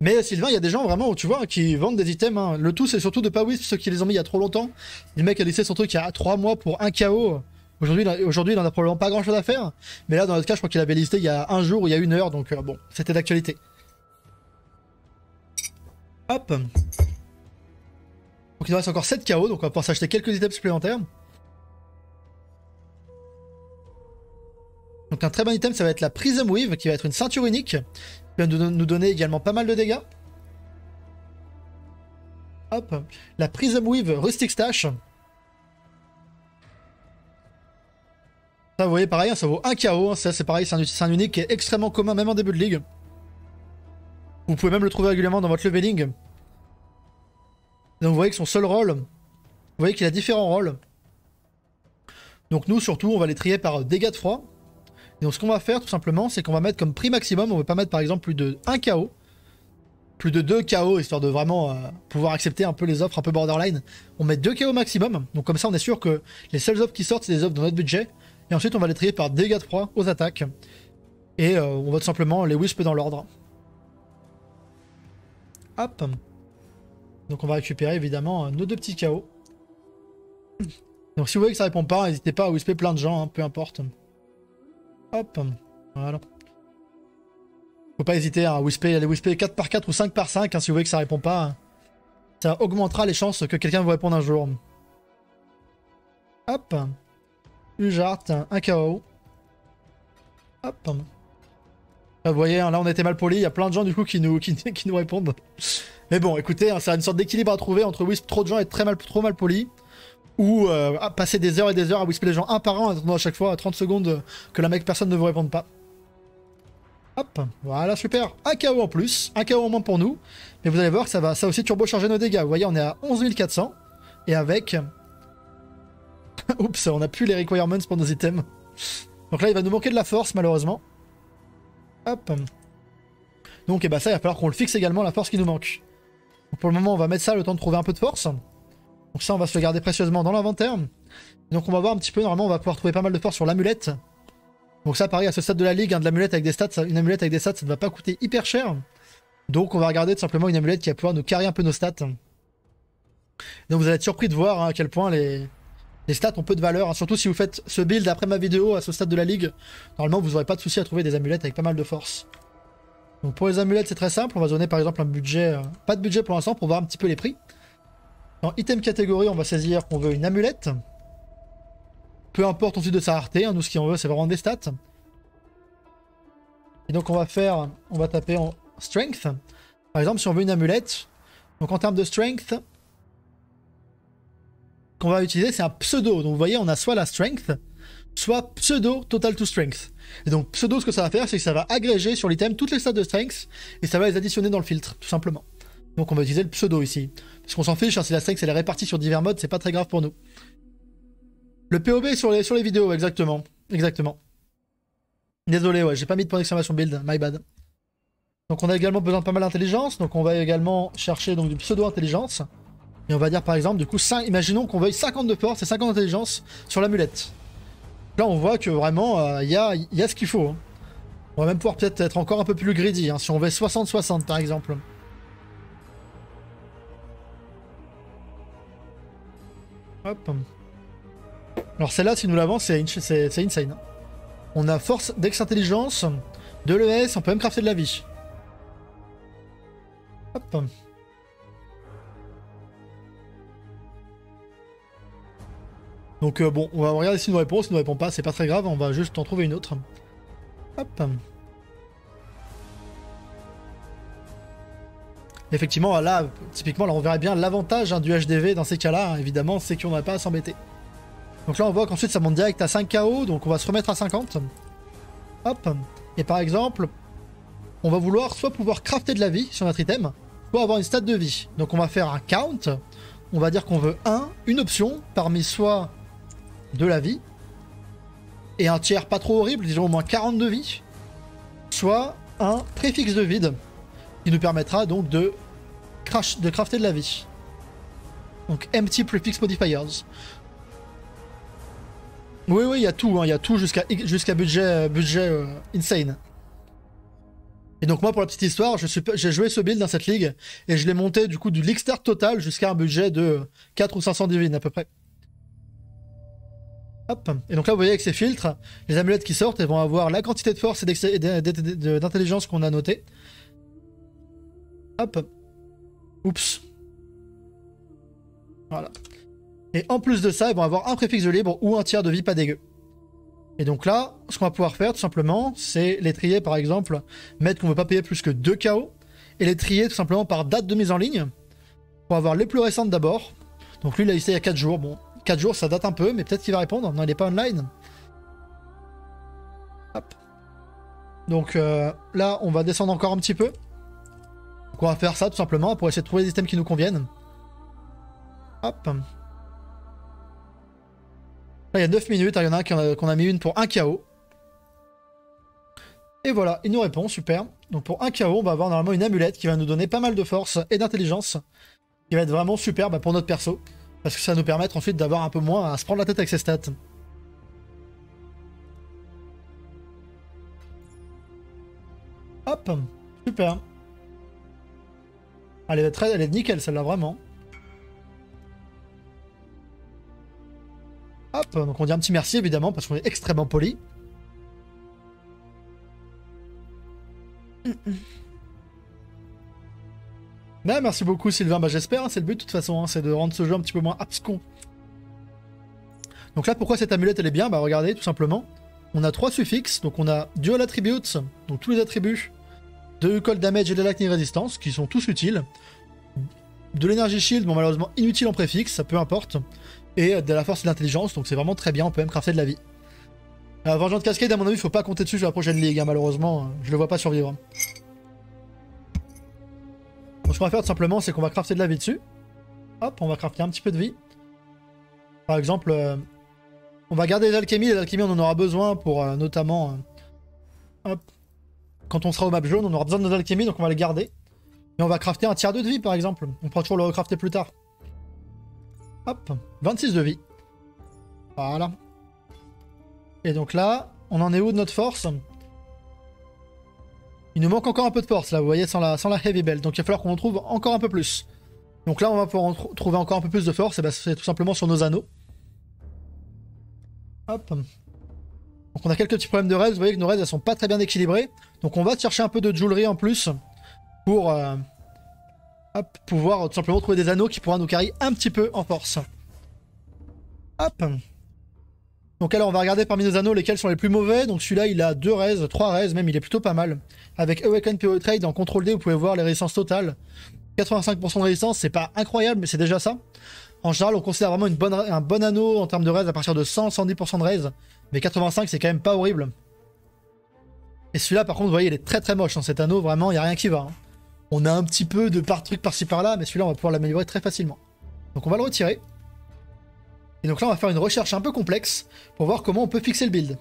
Speaker 1: Mais Sylvain, il y a des gens vraiment, tu vois, qui vendent des items. Hein. Le tout, c'est surtout de pas wisp ceux qui les ont mis il y a trop longtemps. Le mec a laissé son truc il y a 3 mois pour un KO. Aujourd'hui, il en a probablement pas grand chose à faire. Mais là, dans notre cas, je crois qu'il avait listé il y a un jour ou il y a une heure. Donc, euh, bon, c'était d'actualité. Hop. Donc, il nous reste encore 7 KO. Donc, on va pouvoir s'acheter quelques items supplémentaires. Donc, un très bon item, ça va être la Prism Weave, qui va être une ceinture unique. Qui va nous donner également pas mal de dégâts. Hop. La Prism Weave Rustic Stash. Ça, vous voyez, pareil, hein, ça vaut 1 KO. Hein, ça, c'est pareil, c'est un, unique qui est extrêmement commun, même en début de ligue. Vous pouvez même le trouver régulièrement dans votre leveling. Donc, vous voyez que son seul rôle, vous voyez qu'il a différents rôles. Donc, nous, surtout, on va les trier par dégâts de froid. Donc, ce qu'on va faire, tout simplement, c'est qu'on va mettre comme prix maximum, on ne veut pas mettre par exemple plus de 1 KO. Plus de 2 KO, histoire de vraiment euh, pouvoir accepter un peu les offres un peu borderline. On met 2 KO maximum. Donc, comme ça, on est sûr que les seules offres qui sortent, c'est des offres dans notre budget. Et ensuite, on va les trier par dégâts de froid aux attaques. Et euh, on va tout simplement les wisp dans l'ordre. Hop. Donc on va récupérer évidemment nos deux petits KO. Donc si vous voyez que ça répond pas, n'hésitez pas à wisper plein de gens, hein, peu importe. Hop. Voilà. Faut pas hésiter à wisper, aller wisper 4 par 4 ou 5 par 5 hein, si vous voyez que ça répond pas. Ça augmentera les chances que quelqu'un vous réponde un jour. Hop. Ujart, un KO. Hop. Vous voyez, hein, là on était mal poli, il y a plein de gens du coup qui nous, qui, nous répondent. Mais bon, écoutez, hein, c'est une sorte d'équilibre à trouver entre wisp trop de gens et très mal, trop mal poli, ou euh, passer des heures et des heures à wisper les gens un par un en attendant à chaque fois 30 secondes que la mec personne ne vous réponde pas. Hop, voilà, super. Un KO en plus, un KO en moins pour nous. Mais vous allez voir que ça va ça aussi turbo-charger nos dégâts. Vous voyez, on est à 11 400. Et avec... Oups, on n'a plus les requirements pour nos items. Donc là, il va nous manquer de la force, malheureusement. Hop. Donc, et eh bah ben, ça, il va falloir qu'on le fixe également, la force qui nous manque. pour le moment, on va mettre ça le temps de trouver un peu de force. Donc ça, on va se le garder précieusement dans l'inventaire. Donc on va voir un petit peu, normalement, on va pouvoir trouver pas mal de force sur l'amulette. Donc ça, pareil, à ce stade de la ligue, hein, de avec des stats, une amulette avec des stats, ça ne va pas coûter hyper cher. Donc on va regarder tout simplement une amulette qui va pouvoir nous carrer un peu nos stats. Donc vous allez être surpris de voir hein, à quel point les, les stats ont peu de valeur, hein. surtout si vous faites ce build après ma vidéo à ce stade de la ligue. Normalement, vous n'aurez pas de souci à trouver des amulettes avec pas mal de force. Donc pour les amulettes, c'est très simple. On va donner par exemple un budget, euh, pas de budget pour l'instant, pour voir un petit peu les prix. Dans item catégorie, on va saisir qu'on veut une amulette. Peu importe ensuite de sa rareté, hein. nous ce qu'on veut c'est vraiment des stats. Et donc on va faire, on va taper en strength. Par exemple, si on veut une amulette, donc en termes de strength, qu'on va utiliser, c'est un pseudo. Donc vous voyez, on a soit la strength, soit pseudo total to strength. Et donc pseudo, ce que ça va faire, c'est que ça va agréger sur l'item toutes les stats de strength et ça va les additionner dans le filtre, tout simplement. Donc on va utiliser le pseudo ici. Parce qu'on s'en fiche, hein, si la strength elle est répartie sur divers modes, c'est pas très grave pour nous. Le POV sur les, vidéos, exactement. Exactement. Désolé, ouais, j'ai pas mis de point d'exclamation build, my bad. Donc on a également besoin de pas mal d'intelligence, donc on va également chercher donc du pseudo-intelligence. Et on va dire par exemple, du coup, 5, imaginons qu'on veuille 50 de force et 50 d'intelligence sur l'amulette. Là, on voit que vraiment, euh, il y, a, y, a, ce qu'il faut. Hein. On va même pouvoir peut-être être encore un peu plus greedy, hein, si on veut 60-60 par exemple. Alors celle-là, si nous l'avons, c'est insane. On a force, dex, intelligence, de l'ES, on peut même crafter de la vie. Hop. Donc euh, bon, on va regarder si nous répond. Si nous répond pas, c'est pas très grave, on va juste en trouver une autre. Hop. Effectivement, là, typiquement, là, on verrait bien l'avantage hein, du HDV dans ces cas-là, hein, évidemment, c'est qu'on n'a pas à s'embêter. Donc là, on voit qu'ensuite, ça monte direct à 5 KO, donc on va se remettre à 50. Hop. Et par exemple, on va vouloir soit pouvoir crafter de la vie sur notre item, soit avoir une stat de vie. Donc on va faire un count. On va dire qu'on veut 1, une option, parmi soit de la vie. Et un tiers pas trop horrible, disons au moins 40 de vie. Soit un préfixe de vide, qui nous permettra donc de, crash, de crafter de la vie. Donc empty prefix modifiers. Oui, oui, il y a tout, hein, il y a tout jusqu'à jusqu'à budget, budget euh, insane. Et donc moi, pour la petite histoire, j'ai joué ce build dans cette ligue, et je l'ai monté du coup du league total jusqu'à un budget de 4 ou 500 divines à peu près. Hop. Et donc là, vous voyez avec ces filtres, les amulettes qui sortent, elles vont avoir la quantité de force et d'intelligence qu'on a noté. Hop. Oups. Voilà. Et en plus de ça, elles vont avoir un préfixe de libre ou un tiers de vie pas dégueu. Et donc là, ce qu'on va pouvoir faire tout simplement, c'est les trier par exemple, mettre qu'on ne veut pas payer plus que 2 KO, et les trier tout simplement par date de mise en ligne, pour avoir les plus récentes d'abord. Donc lui, il a listé il y a 4 jours. Bon, 4 jours, ça date un peu, mais peut-être qu'il va répondre. Non, il n'est pas online. Hop. Donc euh, là, on va descendre encore un petit peu. On va faire ça tout simplement pour essayer de trouver des items qui nous conviennent. Hop. Là, il y a 9 minutes. Il y en a un qu'on a, mis une pour un KO. Et voilà, il nous répond, super. Donc pour un KO, on va avoir normalement une amulette qui va nous donner pas mal de force et d'intelligence. Qui va être vraiment super bah, pour notre perso. Parce que ça va nous permettre ensuite d'avoir un peu moins à se prendre la tête avec ses stats. Hop, super. Elle est, très, elle est nickel celle-là, vraiment. Hop, donc on dit un petit merci évidemment parce qu'on est extrêmement poli. Bah, merci beaucoup Sylvain, bah, j'espère, hein, c'est le but de toute façon, hein, c'est de rendre ce jeu un petit peu moins abscon. Donc là, pourquoi cette amulette elle est bien? Bah regardez, tout simplement, on a trois suffixes, donc on a Dual Attributes, donc tous les attributs de Cold Damage et de Lightning Resistance, qui sont tous utiles. de l'énergie shield, bon malheureusement inutile en préfixe, ça peu importe, et de la force et de l'intelligence, donc c'est vraiment très bien, on peut même crafter de la vie. Euh, Vengeance Cascade, à mon avis, faut pas compter dessus sur la prochaine ligue, hein, malheureusement, euh, je le vois pas survivre. Donc ce qu'on va faire tout simplement, c'est qu'on va crafter de la vie dessus. Hop, on va crafter un petit peu de vie. Par exemple, euh, on va garder les alchimies, les alchimies on en aura besoin pour euh, notamment... euh, hop, quand on sera au map jaune, on aura besoin de nos alchimies, donc on va les garder. Et on va crafter un tiers 2 de vie par exemple. On pourra toujours le recrafter plus tard. Hop, 26 de vie. Voilà. Et donc là, on en est où de notre force? Il nous manque encore un peu de force là, vous voyez, sans la, sans la heavy belt. Donc il va falloir qu'on en trouve encore un peu plus. Donc là, on va pouvoir trouver encore un peu plus de force, et bah c'est tout simplement sur nos anneaux. Hop. Donc on a quelques petits problèmes de res, vous voyez que nos res elles sont pas très bien équilibrées. Donc on va chercher un peu de jewelry en plus pour euh, pouvoir tout simplement trouver des anneaux qui pourront nous carry un petit peu en force. Hop. Donc alors on va regarder parmi nos anneaux lesquels sont les plus mauvais. Donc celui-là il a 2 res, 3 res même, il est plutôt pas mal. Avec Awaken PO Trade en contrôle D vous pouvez voir les résistances totales. 85% de résistance c'est pas incroyable mais c'est déjà ça. En général on considère vraiment un bon anneau en termes de res à partir de 100-110% de res. Mais 85 c'est quand même pas horrible. Et celui-là par contre vous voyez il est très très moche. Hein. Cet anneau vraiment il y a rien qui va. hein. On a un petit peu de par truc par-ci par-là mais celui-là on va pouvoir l'améliorer très facilement. Donc on va le retirer. Et donc là, on va faire une recherche un peu complexe pour voir comment on peut fixer le build.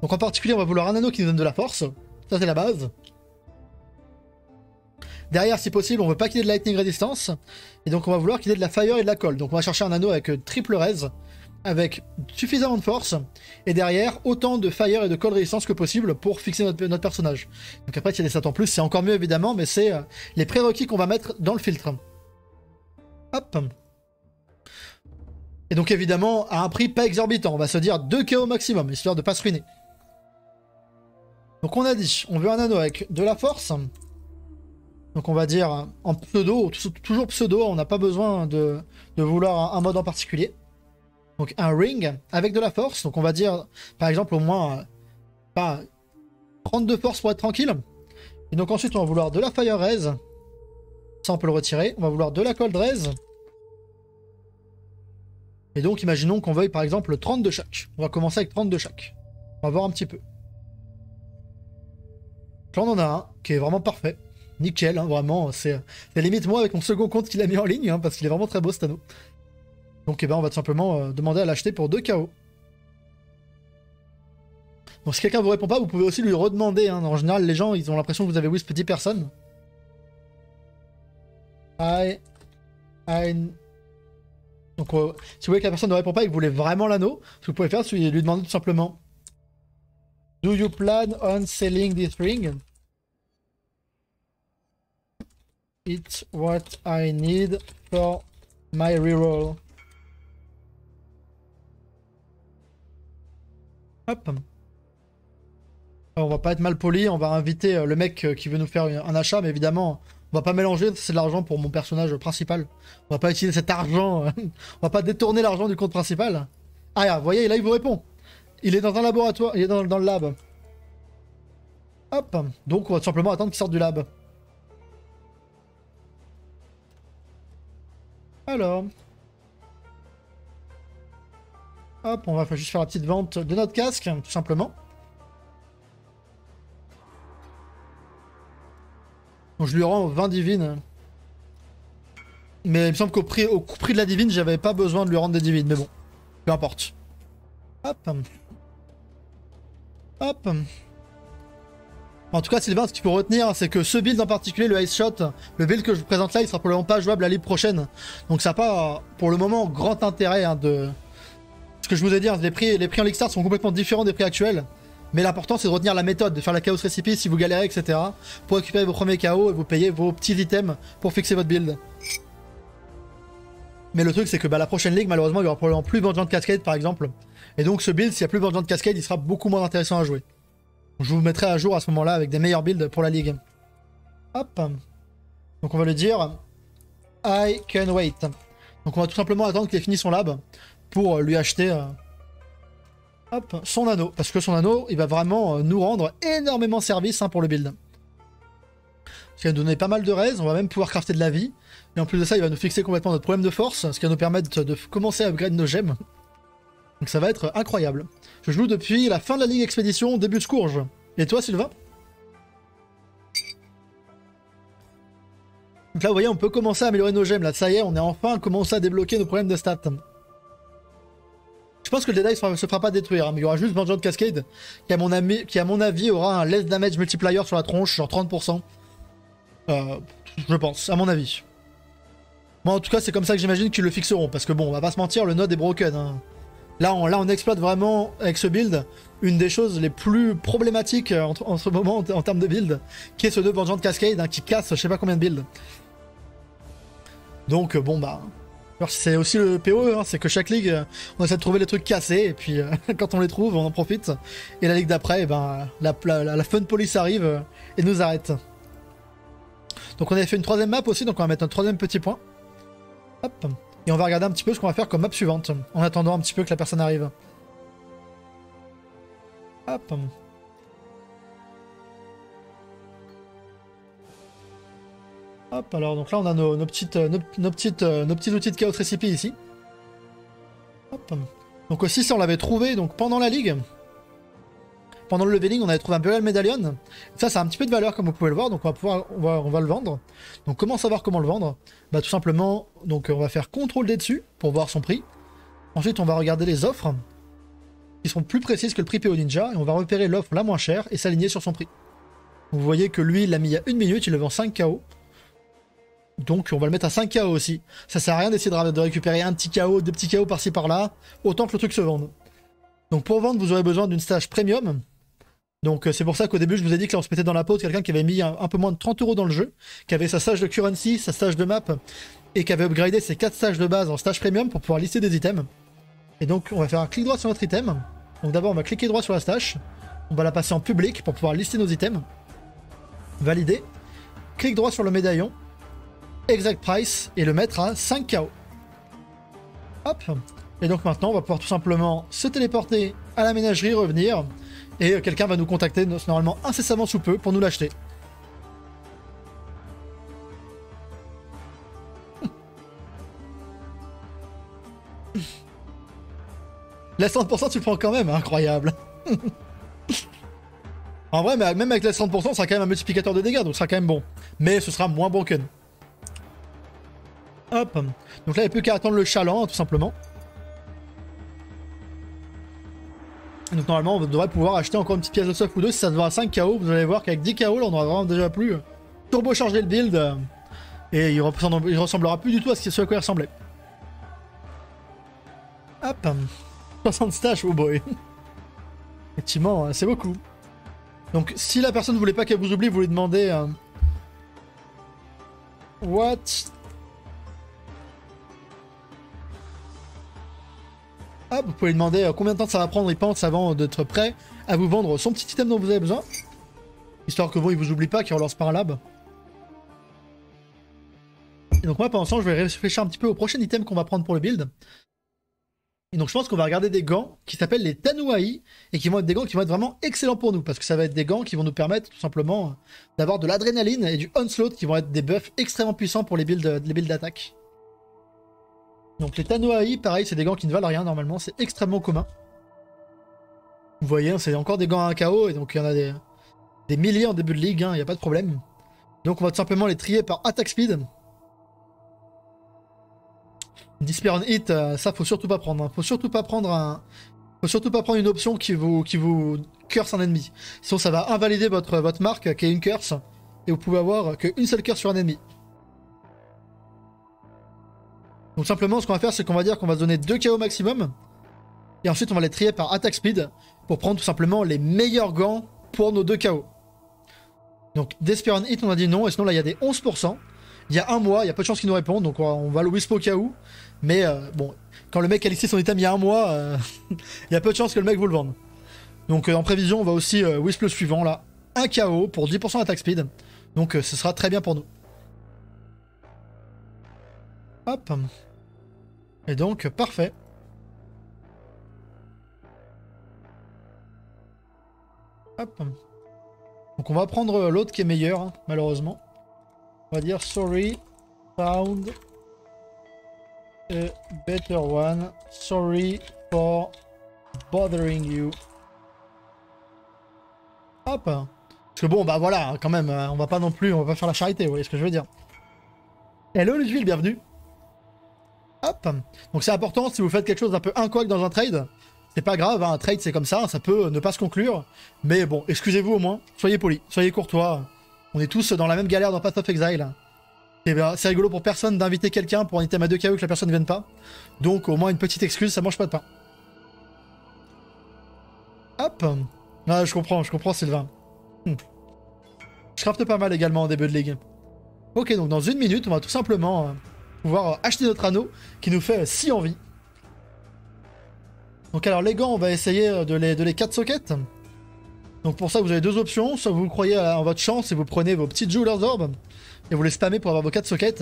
Speaker 1: Donc en particulier, on va vouloir un anneau qui nous donne de la force. Ça, c'est la base. Derrière, si possible, on veut pas qu'il ait de lightning resistance. Et donc on va vouloir qu'il ait de la fire et de la colle. Donc on va chercher un anneau avec euh, triple res, avec suffisamment de force. Et derrière, autant de fire et de colle résistance que possible pour fixer notre, personnage. Donc après, s'il y a des stats en plus, c'est encore mieux évidemment, mais c'est euh, les prérequis qu'on va mettre dans le filtre. Hop. Et donc évidemment, à un prix pas exorbitant, on va se dire 2 KO maximum, histoire de pas se ruiner. Donc on a dit, on veut un anneau avec de la force. Donc on va dire en pseudo, tou- toujours pseudo, on n'a pas besoin de, vouloir un mode en particulier. Donc un ring avec de la force, donc on va dire par exemple au moins euh, pas 32 force pour être tranquille. Et donc ensuite on va vouloir de la fire res. Ça on peut le retirer. On va vouloir de la cold res. Et donc, imaginons qu'on veuille par exemple 30 de chaque. On va commencer avec 30 de chaque. On va voir un petit peu. Là, on en a un qui est vraiment parfait. Nickel, hein, vraiment. C'est c'est limite moi avec mon second compte qu'il a mis en ligne, hein, parce qu'il est vraiment très beau cet anneau. Donc, eh ben, on va tout simplement euh, demander à l'acheter pour 2 KO. Bon, si quelqu'un vous répond pas, vous pouvez aussi lui redemander. hein. En général, les gens, ils ont l'impression que vous avez Wisp 10 personnes. I... I... Donc, euh, si vous voyez que la personne ne répond pas et que vous voulez vraiment l'anneau, ce que vous pouvez faire, c'est lui demander tout simplement Do you plan on selling this ring? It's what I need for my reroll. Hop. On va pas être mal poli, on va inviter euh, le mec euh, qui veut nous faire un achat, mais évidemment, on va pas mélanger, c'est de l'argent pour mon personnage principal. On va pas utiliser cet argent, euh, on va pas détourner l'argent du compte principal. Ah, vous voyez, là il vous répond. Il est dans un laboratoire, il est dans, dans le lab. Hop, donc on va tout simplement attendre qu'il sorte du lab. Alors. Hop, on va juste faire la petite vente de notre casque, tout simplement. Donc je lui rends 20 divines. Mais il me semble qu'au prix, au prix de la divine, j'avais pas besoin de lui rendre des divines. Mais bon, peu importe. Hop. Hop. En tout cas, Sylvain, ce qu'il faut retenir, c'est que ce build en particulier, le Ice Shot, le build que je vous présente là, il sera probablement pas jouable la ligue prochaine. Donc ça n'a pas, pour le moment, grand intérêt hein, de... Ce que je vous ai dit, hein, les prix, les prix en Start sont complètement différents des prix actuels. Mais l'important, c'est de retenir la méthode, de faire la Chaos Recipe si vous galérez, etc. Pour récupérer vos premiers KO et vous payer vos petits items pour fixer votre build. Mais le truc, c'est que bah, la prochaine ligue, malheureusement, il y aura probablement plus Vengeance Cascade, par exemple. Et donc, ce build, s'il n'y a plus Vengeance Cascade, il sera beaucoup moins intéressant à jouer. Je vous mettrai à jour à ce moment-là avec des meilleurs builds pour la ligue. Hop. Donc, on va lui dire I can wait. Donc, on va tout simplement attendre qu'il ait fini son lab pour lui acheter euh, son anneau. Parce que son anneau, il va vraiment euh, nous rendre énormément service hein, pour le build. Ce qui va nous donner pas mal de raise, on va même pouvoir crafter de la vie. Et en plus de ça, il va nous fixer complètement notre problème de force, ce qui va nous permettre de commencer à upgrade nos gemmes. Donc ça va être incroyable. Je joue depuis la fin de la Ligue Expédition, début de courge. Et toi, Sylvain? Donc là, vous voyez, on peut commencer à améliorer nos gemmes. Là, ça y est, on est enfin commencé à débloquer nos problèmes de stats. Je pense que le Deadeye se fera pas détruire, hein, mais il y aura juste Vengeance Cascade, qui à, mon avis aura un less damage multiplier sur la tronche, genre 30%. Euh, je pense, à mon avis. Moi, en tout cas, c'est comme ça que j'imagine qu'ils le fixeront, parce que bon, on va pas se mentir, le node est broken. Hein. Là, on, là, on exploite vraiment, avec ce build, une des choses les plus problématiques en, ce moment en, termes de build, qui est ce 2 Vengeance Cascade, hein, qui casse je sais pas combien de builds. Donc, bon, bah, c'est aussi le PoE, hein, c'est que chaque ligue, on essaie de trouver les trucs cassés, et puis euh, quand on les trouve, on en profite. Et la ligue d'après, eh ben, la, la, fun police arrive euh, et nous arrête. Donc on avait fait une troisième map aussi, donc on va mettre un troisième petit point. Hop. Et on va regarder un petit peu ce qu'on va faire comme map suivante, en attendant un petit peu que la personne arrive. Hop. Alors donc là on a nos, petites, euh, nos, petites, euh, nos petits outils de Chaos Recipe ici. Donc aussi ça on l'avait trouvé donc pendant la ligue. Pendant le leveling on avait trouvé un Burial Medallion. Ça c'est un petit peu de valeur comme vous pouvez le voir donc on va pouvoir on on va le vendre. Donc comment savoir comment le vendre? Bah tout simplement donc on va faire CTRL D dessus pour voir son prix. Ensuite on va regarder les offres qui sont plus précises que le prix PO Ninja et on va repérer l'offre la moins chère et s'aligner sur son prix. Vous voyez que lui il l'a mis il y a une minute, il le vend 5 KO. Donc on va le mettre à 5 KO aussi. Ça sert à rien d'essayer de, récupérer un petit KO, deux petits KO par-ci par-là, autant que le truc se vende. Donc pour vendre, vous aurez besoin d'une stage premium. Donc euh, c'est pour ça qu'au début je vous ai dit que là on se mettait dans la peau de quelqu'un qui avait mis un, peu moins de 30 euros dans le jeu, qui avait sa stage de currency, sa stage de map, et qui avait upgradé ses 4 stages de base en stage premium pour pouvoir lister des items. Et donc on va faire un clic droit sur notre item. Donc d'abord on va cliquer droit sur la stage, on va la passer en public pour pouvoir lister nos items. Valider. Clic droit sur le médaillon, exact price et le mettre à 5 KO. Hop. Et donc maintenant, on va pouvoir tout simplement se téléporter à la ménagerie, revenir, et quelqu'un va nous contacter normalement incessamment sous peu pour nous l'acheter. La 30% tu prends quand même, incroyable. en vrai, même avec la 30%, ça sera quand même un multiplicateur de dégâts, donc ça sera quand même bon. Mais ce sera moins broken. Hop. Donc là, il n'y a plus qu'à attendre le chaland, tout simplement. Donc normalement, on devrait pouvoir acheter encore une petite pièce de soft ou deux. Si ça va à 5 KO, vous allez voir qu'avec 10 KO, là, on aura vraiment déjà plus turbo charger le build. et il, ressemblera plus du tout à ce à quoi il ressemblait. Hop. 60 stash, oh boy. Effectivement, c'est beaucoup. Donc si la personne ne voulait pas qu'elle vous oublie, vous lui demandez... Euh, what Ah, vous pouvez lui demander euh, combien de temps ça va prendre, il pense, avant d'être prêt à vous vendre son petit item dont vous avez besoin. Histoire que vous, il vous oublie pas, qu'il relance par un lab. Et donc moi, pendant ce temps, je vais réfléchir un petit peu au prochain item qu'on va prendre pour le build. Et donc je pense qu'on va regarder des gants qui s'appellent les Tanuai et qui vont être des gants qui vont être vraiment excellents pour nous parce que ça va être des gants qui vont nous permettre tout simplement d'avoir de l'adrénaline et du onslaught qui vont être des buffs extrêmement puissants pour les builds, les builds d'attaque. Donc les Tanoai, pareil, c'est des gants qui ne valent rien normalement, c'est extrêmement commun. Vous voyez, hein, c'est encore des gants à 1 KO, et donc il y en a des, milliers en début de ligue, il hein, n'y a pas de problème. Donc on va tout simplement les trier par attack speed. Disper on hit, euh, ça faut surtout pas prendre. Hein. Faut surtout pas prendre. Faut surtout pas prendre une option qui vous, qui vous curse un ennemi. Sinon ça va invalider votre, votre marque qui est une curse. Et vous pouvez avoir qu'une seule curse sur un ennemi. Donc simplement, ce qu'on va faire, c'est qu'on va dire qu'on va se donner 2 KO maximum. Et ensuite, on va les trier par attack speed pour prendre tout simplement les meilleurs gants pour nos 2 KO. Donc, Desperan Hit, on a dit non. Et sinon, là, il y a des 11%. Il y a un mois, il y a peu de chances qu'il nous répondent. Donc, on va le Wispo KO. Mais euh, bon, quand le mec a listé son item il y a un mois, euh, il y a peu de chances que le mec vous le vende. Donc, euh, en prévision, on va aussi Wisp le suivant là. Un KO pour 10% d'attack speed. Donc, ce sera très bien pour nous. Hop. Et donc, parfait. Hop. Donc on va prendre l'autre qui est meilleur, hein, malheureusement. On va dire sorry, found a better one. Sorry for bothering you. Hop. Parce que bon, bah voilà, quand même, euh, on va pas non plus, on va faire la charité, vous voyez ce que je veux dire. Hello Ludwig, bienvenue. Donc c'est important, si vous faites quelque chose d'un peu incorrect dans un trade, c'est pas grave, hein, un trade c'est comme ça, ça peut ne pas se conclure. Mais bon, excusez-vous au moins, soyez poli, soyez courtois. On est tous dans la même galère dans Path of Exile. Et ben, c'est rigolo pour personne d'inviter quelqu'un pour un item à 2 KO que la personne ne vienne pas. Donc au moins une petite excuse, ça mange pas de pain. Hop. Ah, je comprends, je comprends Sylvain. Hmm. Je crafte pas mal également en début de ligue. Ok, donc dans une minute, on va tout simplement euh, pouvoir acheter notre anneau qui nous fait si envie. Donc alors les gants, on va essayer euh, de les, de les 4 sockets. Donc pour ça, vous avez deux options. Soit vous croyez en votre chance et vous prenez vos petites Jewelers Orb et vous les spammez pour avoir vos 4 sockets.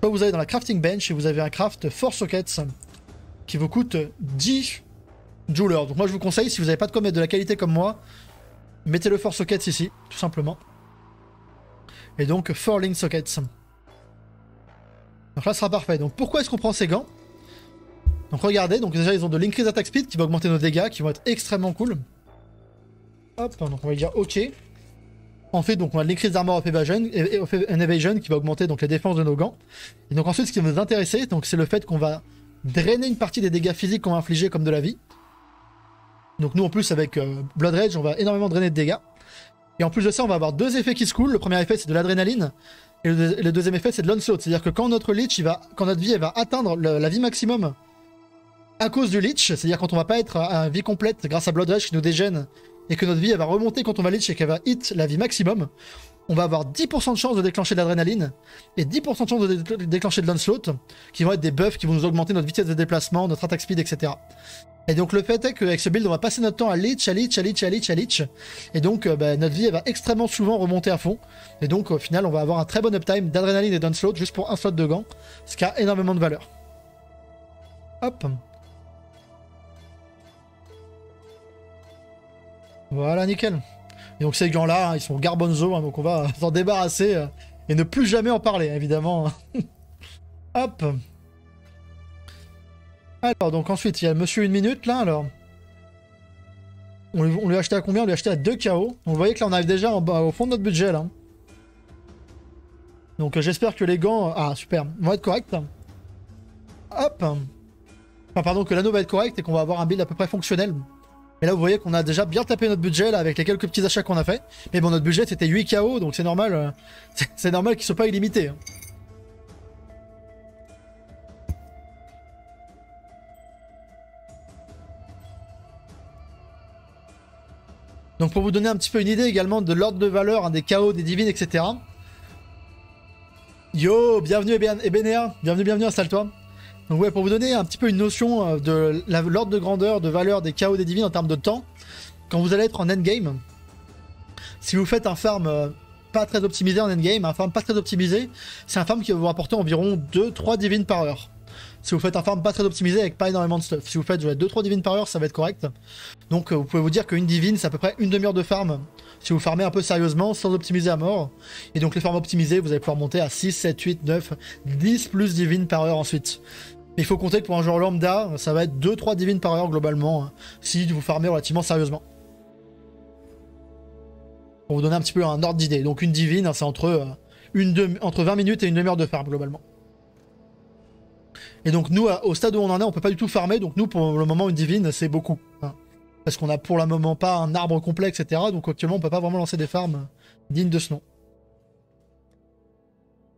Speaker 1: Soit vous allez dans la crafting bench et vous avez un craft 4 sockets qui vous coûte 10 Jewelers. Donc moi je vous conseille, si vous n'avez pas de mettre de la qualité comme moi, mettez le 4 sockets ici, tout simplement. Et donc 4 link sockets. Donc là, ce sera parfait. Donc pourquoi est-ce qu'on prend ces gants? Donc regardez, donc déjà ils ont de l'increase attack speed qui va augmenter nos dégâts, qui vont être extrêmement cool. Hop, donc on va dire OK. En fait, donc on a l'increase d'armor of evasion, qui va augmenter donc les défenses de nos gants. Et donc ensuite, ce qui va nous intéresser, c'est le fait qu'on va drainer une partie des dégâts physiques qu'on va infliger comme de la vie. Donc nous en plus avec euh, Blood Rage, on va énormément drainer de dégâts. Et en plus de ça, on va avoir deux effets qui se coulent. Le premier effet, c'est de l'adrénaline. Et le, deuxième effet, c'est de l'onslaught. C'est-à-dire que quand notre vie elle va atteindre la vie maximum à cause du leech, c'est-à-dire quand on va pas être à, vie complète grâce à Blood Rage qui nous dégène, et que notre vie elle va remonter quand on va leech et qu'elle va hit la vie maximum, on va avoir 10% de chance de déclencher de l'adrénaline et 10% de chance de déclencher de l'onslaught, qui vont être des buffs qui vont nous augmenter notre vitesse de déplacement, notre attack speed, etc. Et donc le fait est qu'avec ce build, on va passer notre temps à leech, à leech, à leech, à leech, à leech. Et donc euh, bah, notre vie, va extrêmement souvent remonter à fond. Et donc au final, on va avoir un très bon uptime d'adrénaline et d'unslot juste pour un slot de gants. Ce qui a énormément de valeur. Hop. Voilà, nickel. Et donc ces gants-là, hein, ils sont garbonzo, hein, donc on va s'en débarrasser euh, et ne plus jamais en parler, évidemment. Hop. Alors, donc ensuite, il y a Monsieur Une Minute, là, alors. On lui, a acheté à combien? On lui a acheté à 2 KO. Donc, vous voyez que là, on arrive déjà au fond de notre budget, là. Donc, euh, j'espère que les gants... Ah, super. Vont être corrects. Hop. Enfin, pardon, que l'anneau va être correct et qu'on va avoir un build à peu près fonctionnel. Mais là, vous voyez qu'on a déjà bien tapé notre budget, là, avec les quelques petits achats qu'on a fait. Mais bon, notre budget, c'était 8 KO, donc c'est normal... Euh, c'est normal qu'il soit pas illimité. Hein. Donc pour vous donner un petit peu une idée également de l'ordre de valeur hein, des chaos, des divines, etc. Yo, bienvenue Ebenea, bienvenue, bienvenue, installe-toi. Donc ouais, pour vous donner un petit peu une notion euh, de l'ordre de grandeur, de valeur des chaos, des divines en termes de temps, quand vous allez être en endgame, si vous faites un farm euh, pas très optimisé en endgame, un farm pas très optimisé, c'est un farm qui va vous rapporter environ 2-3 divines par heure. Si vous faites un farm pas très optimisé avec pas énormément de stuff. Si vous faites 2-3 divines par heure, ça va être correct. Donc euh, vous pouvez vous dire qu'une divine, c'est à peu près une demi-heure de farm. Si vous farmez un peu sérieusement, sans optimiser à mort. Et donc les farms optimisés, vous allez pouvoir monter à 6, 7, 8, 9, 10 plus divines par heure ensuite. Mais il faut compter que pour un joueur lambda, ça va être 2-3 divines par heure globalement, hein, si vous farmez relativement sérieusement. Pour vous donner un petit peu un ordre d'idée. Donc une divine, hein, c'est entre, euh, entre 20 minutes et une demi-heure de farm globalement. Et donc nous, au stade où on en est, on peut pas du tout farmer. Donc nous, pour le moment, une divine, c'est beaucoup. Hein. Parce qu'on a pour le moment pas un arbre complet, etc. Donc actuellement, on peut pas vraiment lancer des farms dignes de ce nom.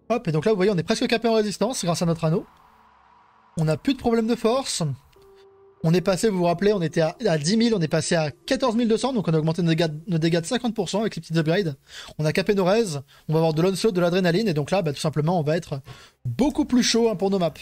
Speaker 1: Hop, et donc là, vous voyez, on est presque capé en résistance grâce à notre anneau. On n'a plus de problème de force. On est passé, vous vous rappelez, on était à, 10 000, on est passé à 14 200, donc on a augmenté nos dégâts, de 50% avec les petites upgrades. On a capé nos raises, on va avoir de l'onslaught, de l'adrénaline, et donc là, bah, tout simplement, on va être beaucoup plus chaud hein, pour nos maps.